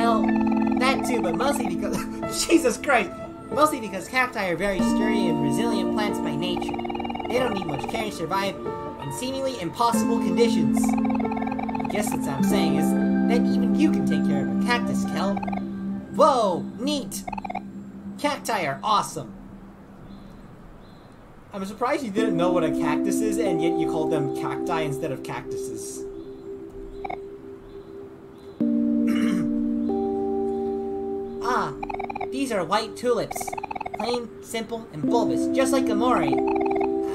Well, that too, but mostly because. [laughs] Jesus Christ! Mostly because cacti are very sturdy and resilient plants by nature. They don't need much care to survive in seemingly impossible conditions. I guess what I'm saying is that even you can take care of a cactus, Kel. Whoa! Neat! Cacti are awesome! I'm surprised you didn't know what a cactus is, and yet you called them cacti instead of cactuses. These are white tulips. Plain, simple, and bulbous, just like Omori.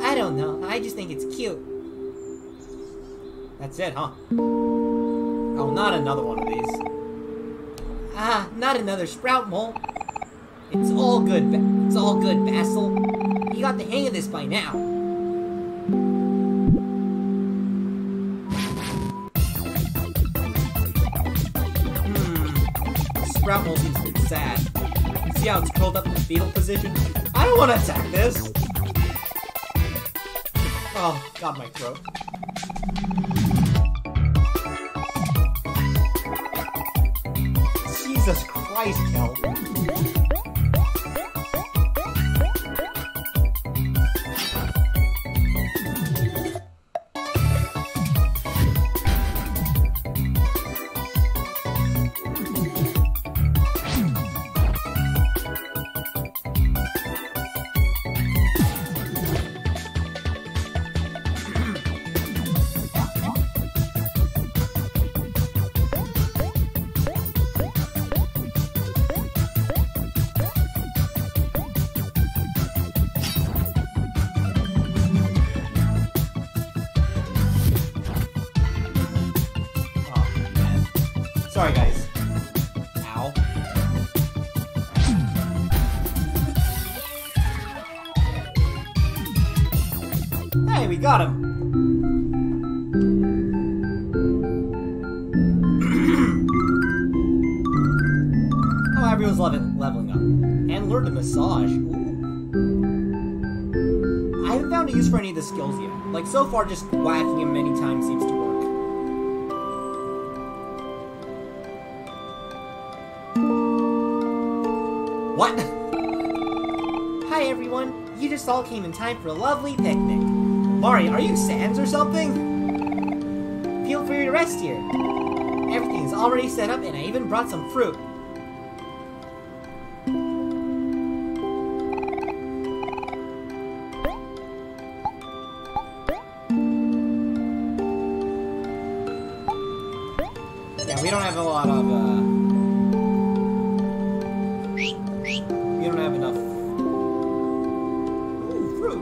I don't know, I just think it's cute. That's it, huh? Oh, not another one of these. Ah, not another sprout mole. It's all good, Ba- it's all good, Basil. You got the hang of this by now. Hmm. Sprout mole seems sad. It's curled up in fetal position? I don't want to attack this! Oh, God, my throat. So far, just whacking him many times seems to work. What? [laughs] Hi everyone, you just all came in time for a lovely picnic. Mari, are you Sans or something? Feel free to rest here. Everything is already set up and I even brought some fruit. Yeah, we don't have a lot of, uh... We don't have enough... Ooh, fruit.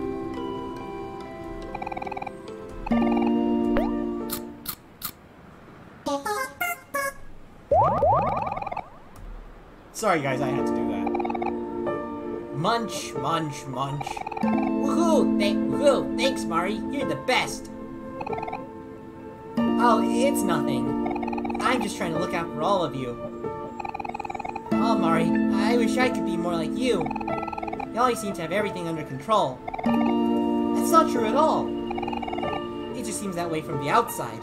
Sorry guys, I had to do that. Munch, munch, munch. Woohoo! Thank! Thanks, Mari. You're the best. Oh, it's nothing. I'm just trying to look out for all of you. Oh, Mari, I wish I could be more like you. You always seem to have everything under control. That's not true at all. It just seems that way from the outside.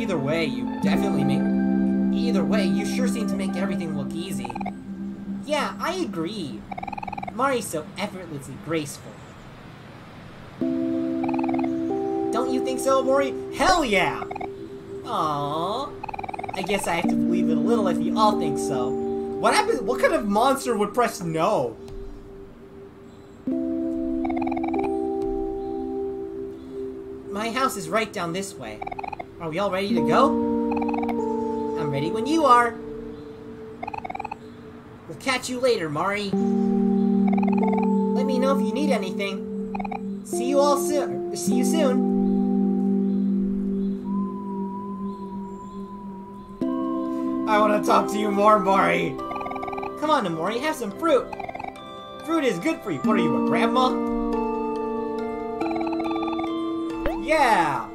Either way, you definitely make... Either way, you sure seem to make everything look easy. Yeah, I agree. Mari's so effortlessly graceful. Don't you think so, Mori? Hell yeah! Aww. I guess I have to believe it a little if you all think so. What happened? What kind of monster would press no? My house is right down this way. Are we all ready to go? I'm ready when you are. We'll catch you later, Mari. Let me know if you need anything. See you all soon. See you soon. Want to talk to you more, Mari. Come on, Omori, have some fruit. Fruit is good for you. What are you, a grandma? Yeah.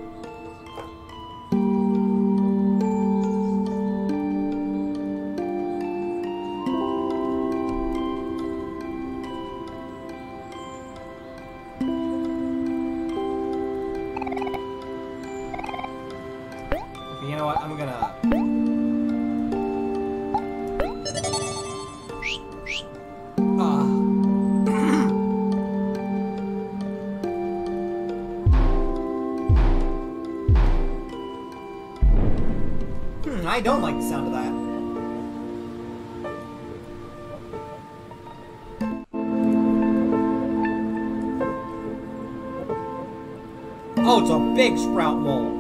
I don't like the sound of that. Oh, it's a big sprout mole.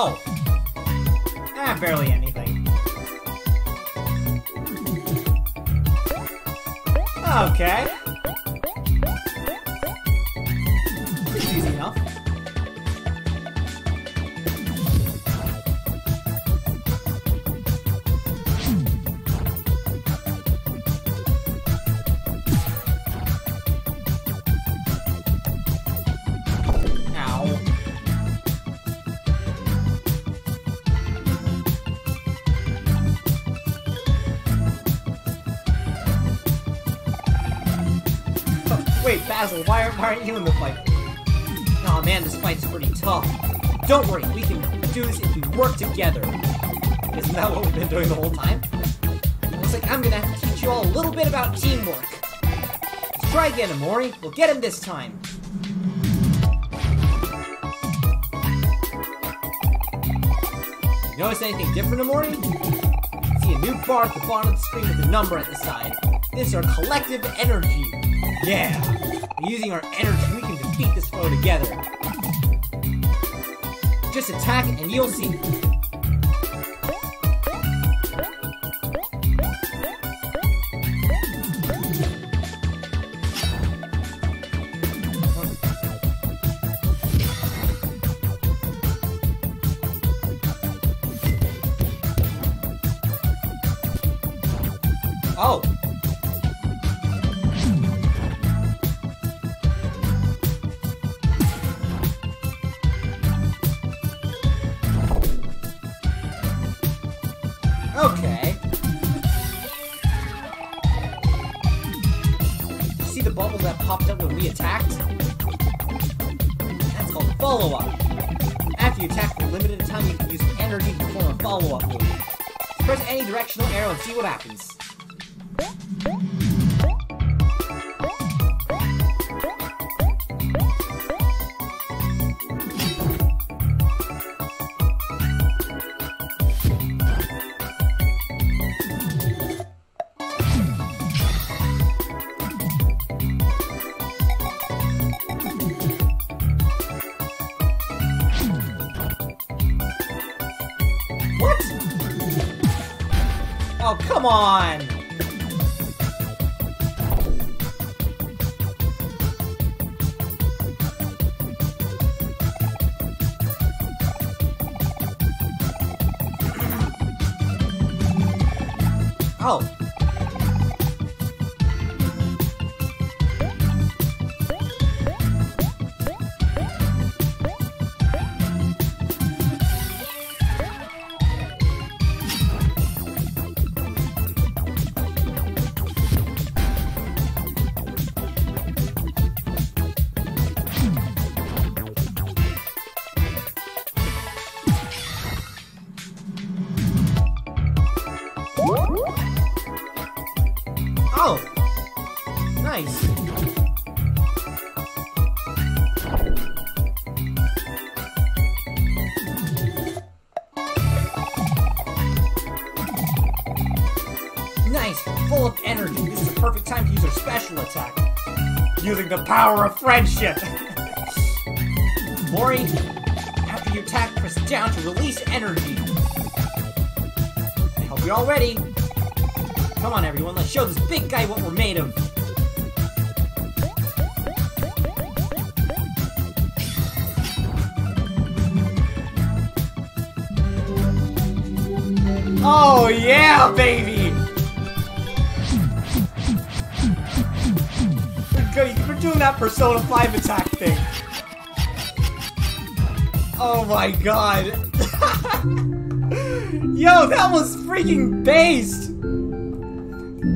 Oh. Ah, barely anything. Okay. Why, why aren't you in the fight? oh, man, this fight's pretty tough. Don't worry, we can do this if we work together. Isn't that what we've been doing the whole time? Looks like I'm gonna have to teach you all a little bit about teamwork. Let's try again, Omori. We'll get him this time. Notice anything different, Omori? See a new bar at the bottom of the screen with a number at the side. This is our collective energy. Yeah! Using our energy, we can defeat this foe together. Just attack it and you'll see. the power of friendship! Mori, after you attack, press down to release energy. I hope you're all ready. Come on, everyone, let's show this big guy what we're made of. Oh, yeah, baby! Persona 5 attack thing. Oh my god. [laughs] Yo, that was freaking based!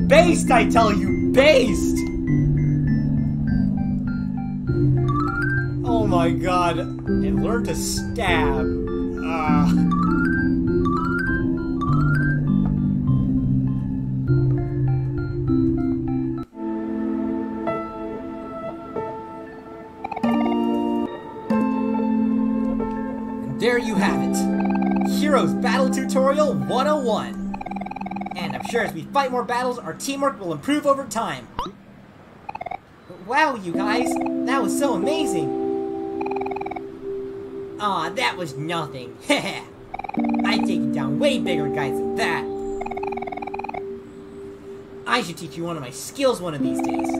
Based, I tell you, based! Oh my god. And learn to stab. Ah. Sure as we fight more battles, our teamwork will improve over time. Wow, you guys, that was so amazing. Aw, that was nothing. Heh [laughs] I taken down way bigger guys than that. I should teach you one of my skills one of these days.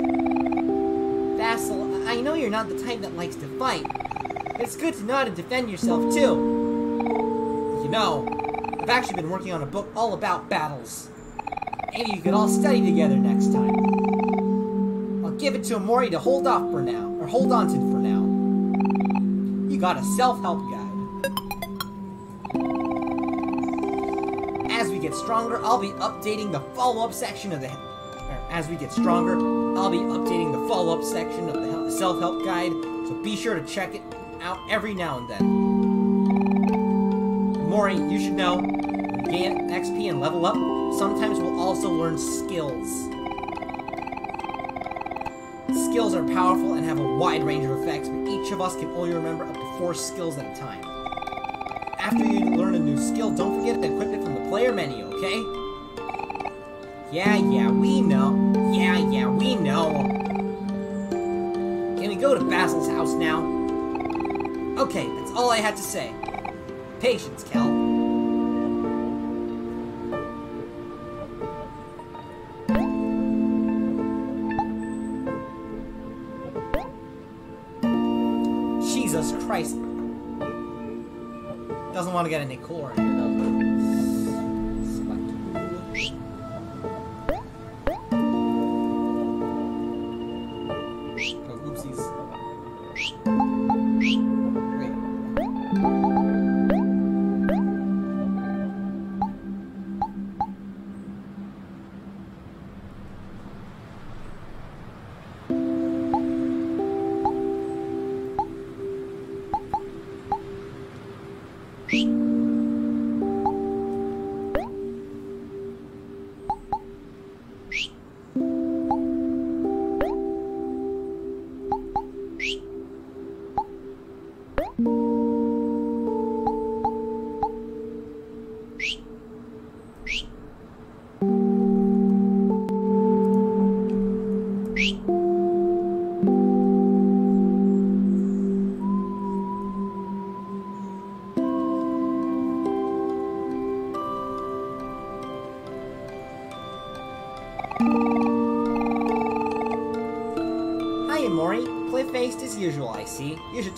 Basil, I know you're not the type that likes to fight, it's good to know how to defend yourself too. You know, I've actually been working on a book all about battles. Maybe you could all study together next time. I'll give it to Omori to hold off for now, or hold on to for now. You got a self-help guide. As we get stronger, I'll be updating the follow-up section of the... As we get stronger, I'll be updating the follow-up section of the self-help guide, so be sure to check it out every now and then. Mori, you should know, gain XP and level up, sometimes we'll also learn skills. Skills are powerful and have a wide range of effects, but each of us can only remember up to four skills at a time. After you learn a new skill, don't forget to equip it from the player menu, okay? Yeah, yeah, we know. Yeah, yeah, we know. Can we go to Basil's house now? Okay, that's all I had to say. Patience, Kel. Want to get any core here, does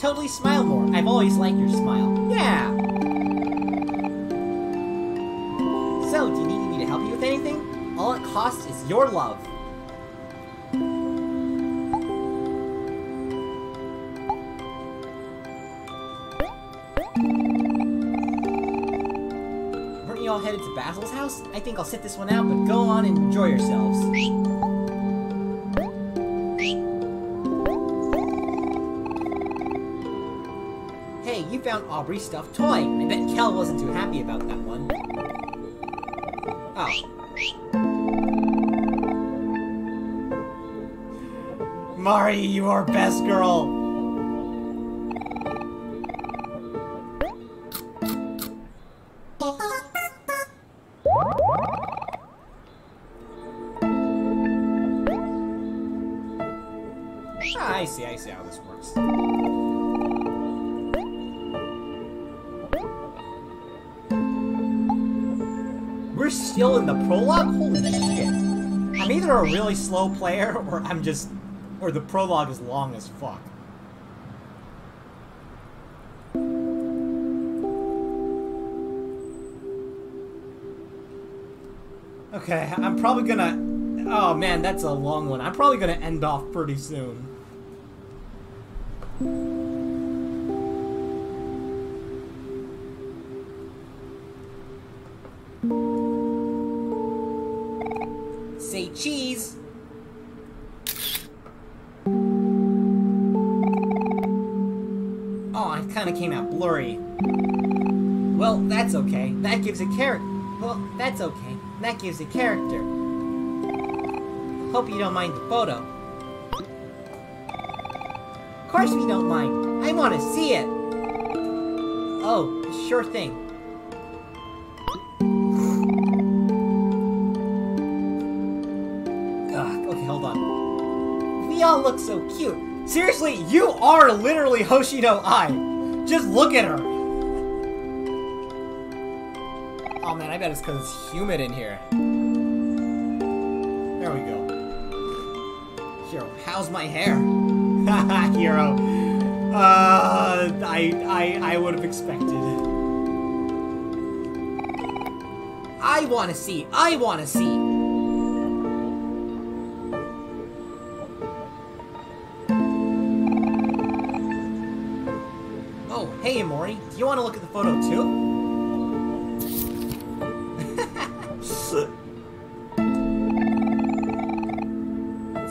totally smile more. I've always liked your smile. Yeah! So, do you need me to help you with anything? All it costs is your love. Weren't you all headed to Basil's house? I think I'll sit this one out, but go on and enjoy yourselves. You stuffed toy. I bet Kel wasn't too happy about that one. Oh. Mari, you are best girl. Holy shit. I'm either a really slow player, [laughs] or I'm just... Or the prologue is long as fuck. Okay, I'm probably gonna. Oh man, that's a long one. I'm probably gonna end off pretty soon. Came out blurry. Well, that's okay. That gives a character. Well, that's okay. That gives a character. Hope you don't mind the photo. Of course we don't mind. I want to see it. Oh, sure thing. Ugh, okay, hold on. We all look so cute. Seriously, you are literally Hoshino Ai. Just look at her. Oh man, I bet it's because it's humid in here. There we go. Hero, how's my hair? Haha, [laughs] Hero. Uh, I, I, I would have expected. I want to see. I want to see. Look at the photo too?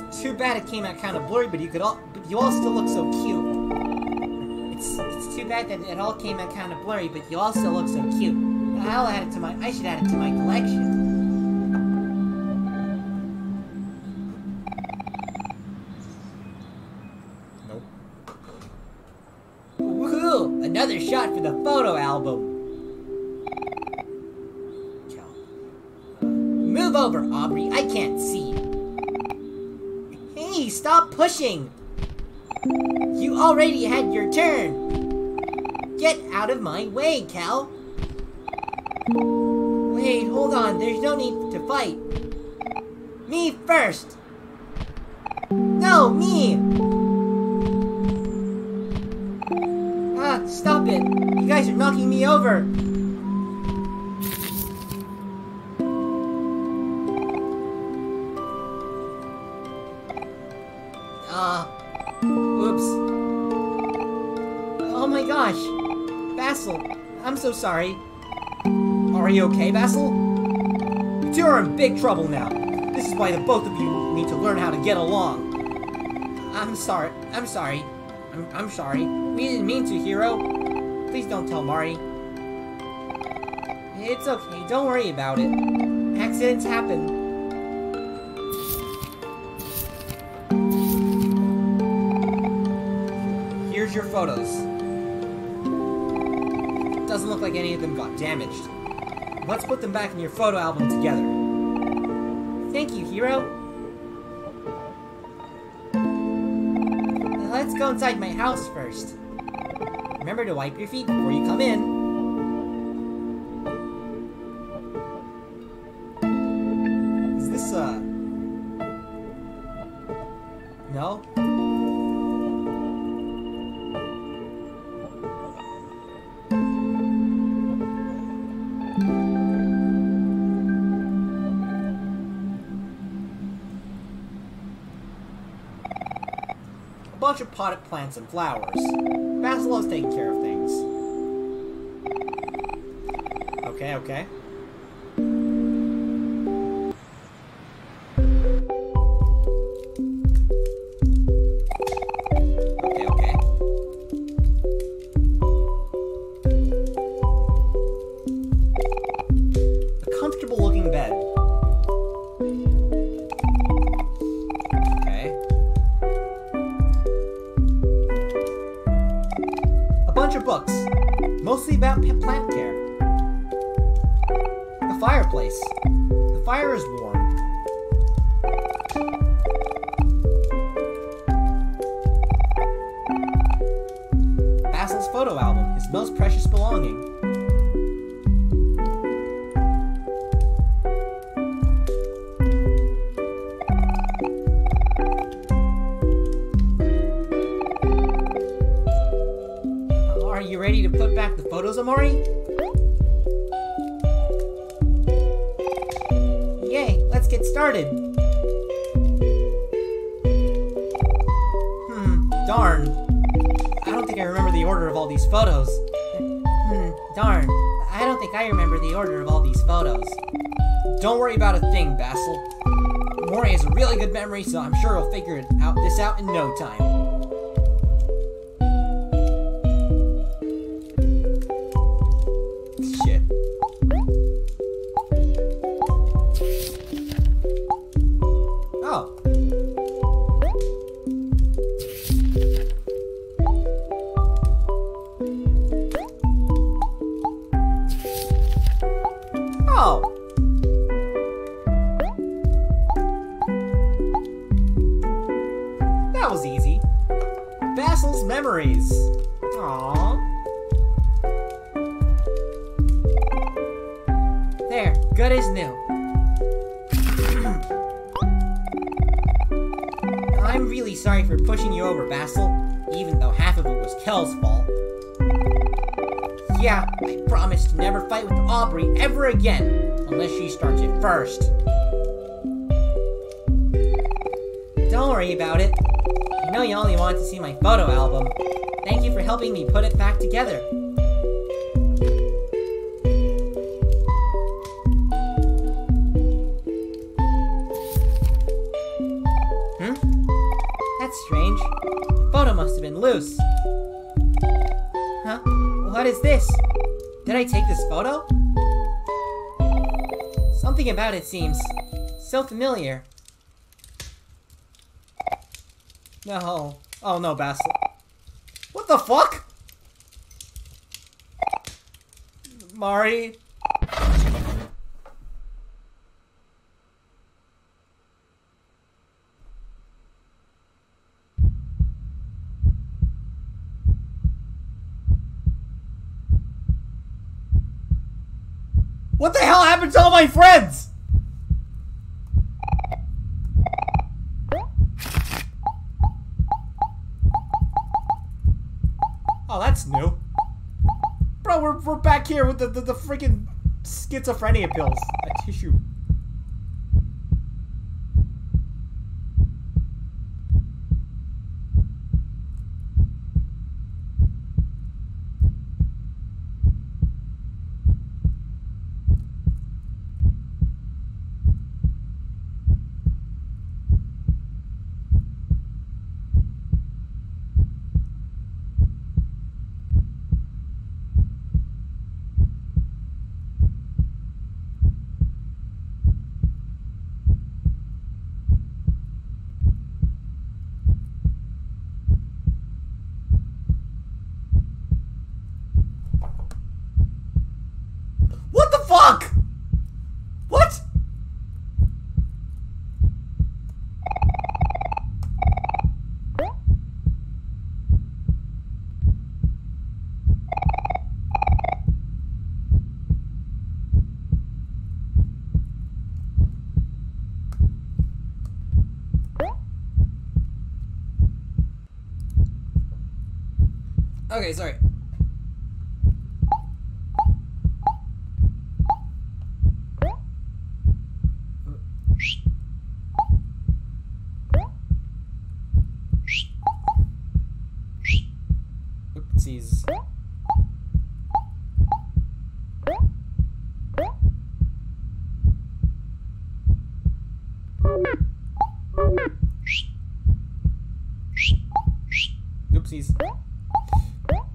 It's too bad it came out kind of blurry, but you could all, but you all still look so cute. It's it's too bad that it all came out kind of blurry, but you all still look so cute. I'll add it to my. I should add it to my collection. Shot for the photo album. Move over, Aubrey. I can't see. Hey, stop pushing! You already had your turn. Get out of my way, Kel. Wait, hold on. There's no need to fight. Me first. No, me. Stop it. You guys are knocking me over. Ah, oops. Oh my gosh. Basil, I'm so sorry. Are you okay, Basil? You two are in big trouble now. This is why the both of you need to learn how to get along. I'm sorry. I'm sorry. I'm, I'm sorry. We didn't mean to, Hero. Please don't tell Mari. It's okay. Don't worry about it. Accidents happen. Here's your photos. Doesn't look like any of them got damaged. Let's put them back in your photo album together. Thank you, Hero. Let's go inside my house first. Remember to wipe your feet before you come in. Is this, uh... No? A bunch of potted plants and flowers. Basil loves taking care of things. Okay. Okay, so I'm sure he'll figure it out this out in no time. Good new. [clears throat] I'm really sorry for pushing you over, Basil, even though half of it was Kel's fault. Yeah, I promise to never fight with Aubrey ever again, unless she starts it first. Don't worry about it. I know you only wanted to see my photo album. Thank you for helping me put it back together. Did I take this photo? Something about it seems so familiar. No. Oh no, Basil. What the fuck? Mari? What the hell happened to all my friends? Oh, that's new. Bro, we're, we're back here with the, the, the freaking schizophrenia pills. A tissue. What the fuck? What? Okay, sorry. Oopsies.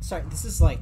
Sorry, this is like.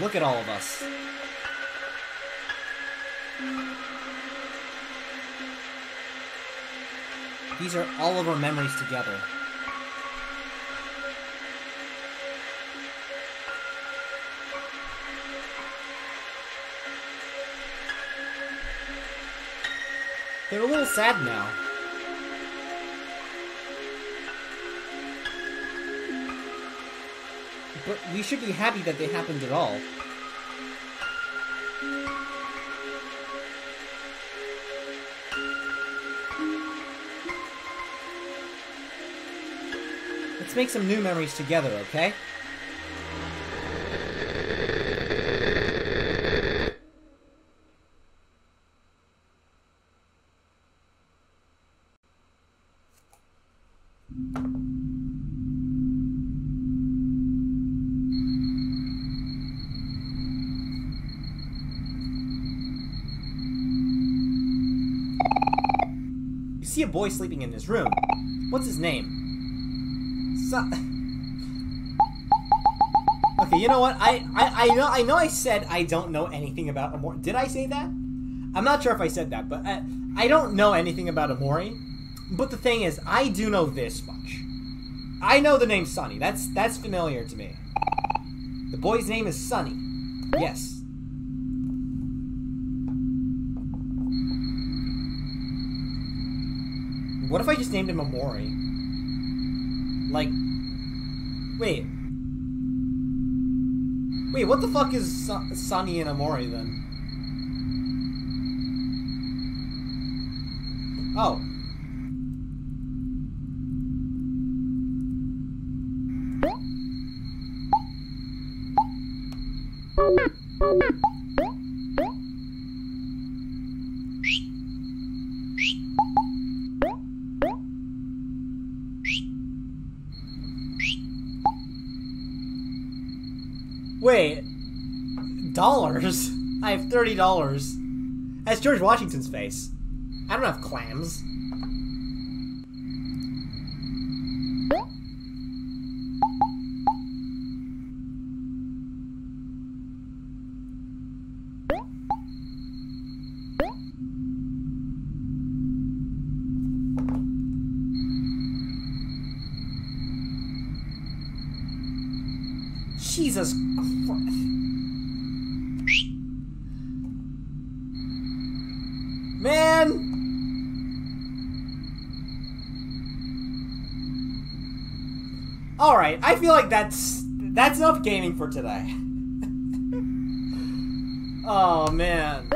Look at all of us. These are all of our memories together. They're a little sad now. But we should be happy that they happened at all. Let's make some new memories together, okay? Boy sleeping in his room. What's his name? So- okay, you know what? I, I I know I know I said I don't know anything about Omori. Did I say that? I'm not sure if I said that, but I, I don't know anything about Omori. But the thing is, I do know this much. I know the name Sunny. That's that's familiar to me. The boy's name is Sunny. Yes. Just named him Omori? Like, wait. Wait, what the fuck is Su- Sunny and Omori then? Oh. $30. That's George Washington's face. I don't have clams. Alright, I feel like that's that's enough gaming for today. [laughs] oh man.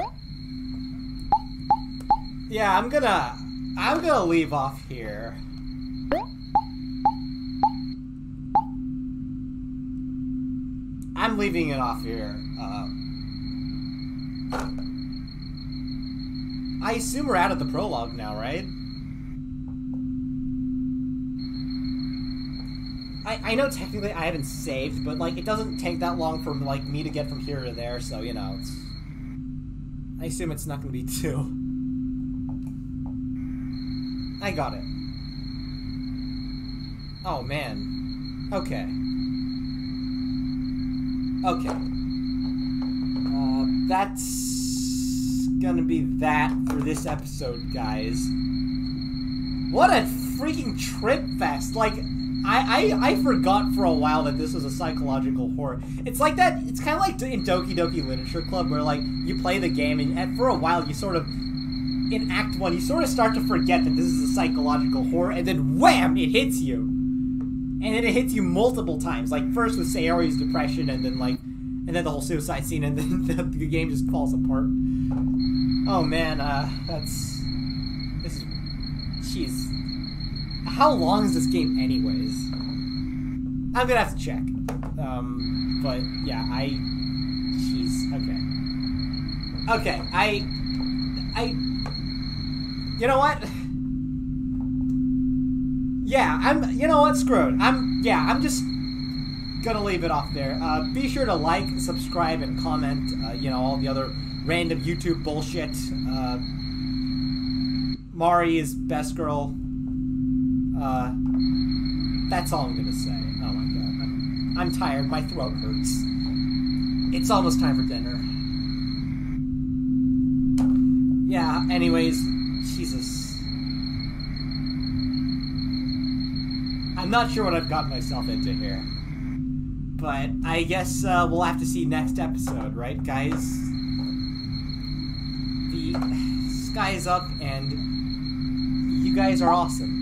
Yeah, I'm gonna I'm gonna leave off here. I'm leaving it off here. Uh, I assume we're out of the prologue now, right? I, I know technically I haven't saved, but like it doesn't take that long for like me to get from here to there, so you know it's. I assume it's not going to be [laughs] two. I got it. Oh man. Okay. Okay. Uh, that's gonna be that for this episode, guys. What a freaking trip fest! Like, I, I I forgot for a while that this was a psychological horror. It's like that. It's kind of like in Doki Doki Literature Club, where like you play the game and, and for a while you sort of in Act One you sort of start to forget that this is a psychological horror, and then wham, it hits you and then it hits you multiple times. Like first with Sayori's depression, and then like, and then the whole suicide scene, and [laughs] then the, the game just falls apart. Oh man, uh, that's this is, jeez. How long is this game, anyways? I'm gonna have to check. Um, but yeah, I, jeez, okay, okay, I, I, you know what? yeah, I'm. You know what? Screwed. I'm. Yeah, I'm just gonna leave it off there. Uh, be sure to like, subscribe, and comment. Uh, you know all the other random YouTube bullshit. Uh, Mari is best girl. Uh, that's all I'm gonna say. Oh my god, I'm, I'm tired. My throat hurts. it's almost time for dinner. Yeah, anyways, Jesus. I'm not sure what I've got myself into here. But I guess uh, we'll have to see next episode, right, guys? The sky is up, and you guys are awesome.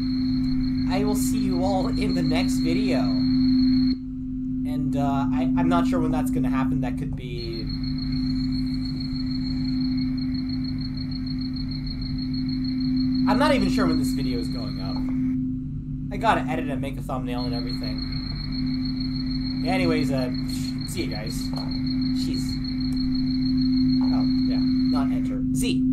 I will see you all in the next video. And uh, I, I'm not sure when that's going to happen. That could be. I'm not even sure when this video is going up. I gotta edit and make a thumbnail and everything. Anyways, uh, see you guys. She's. Oh, yeah, not enter. Z.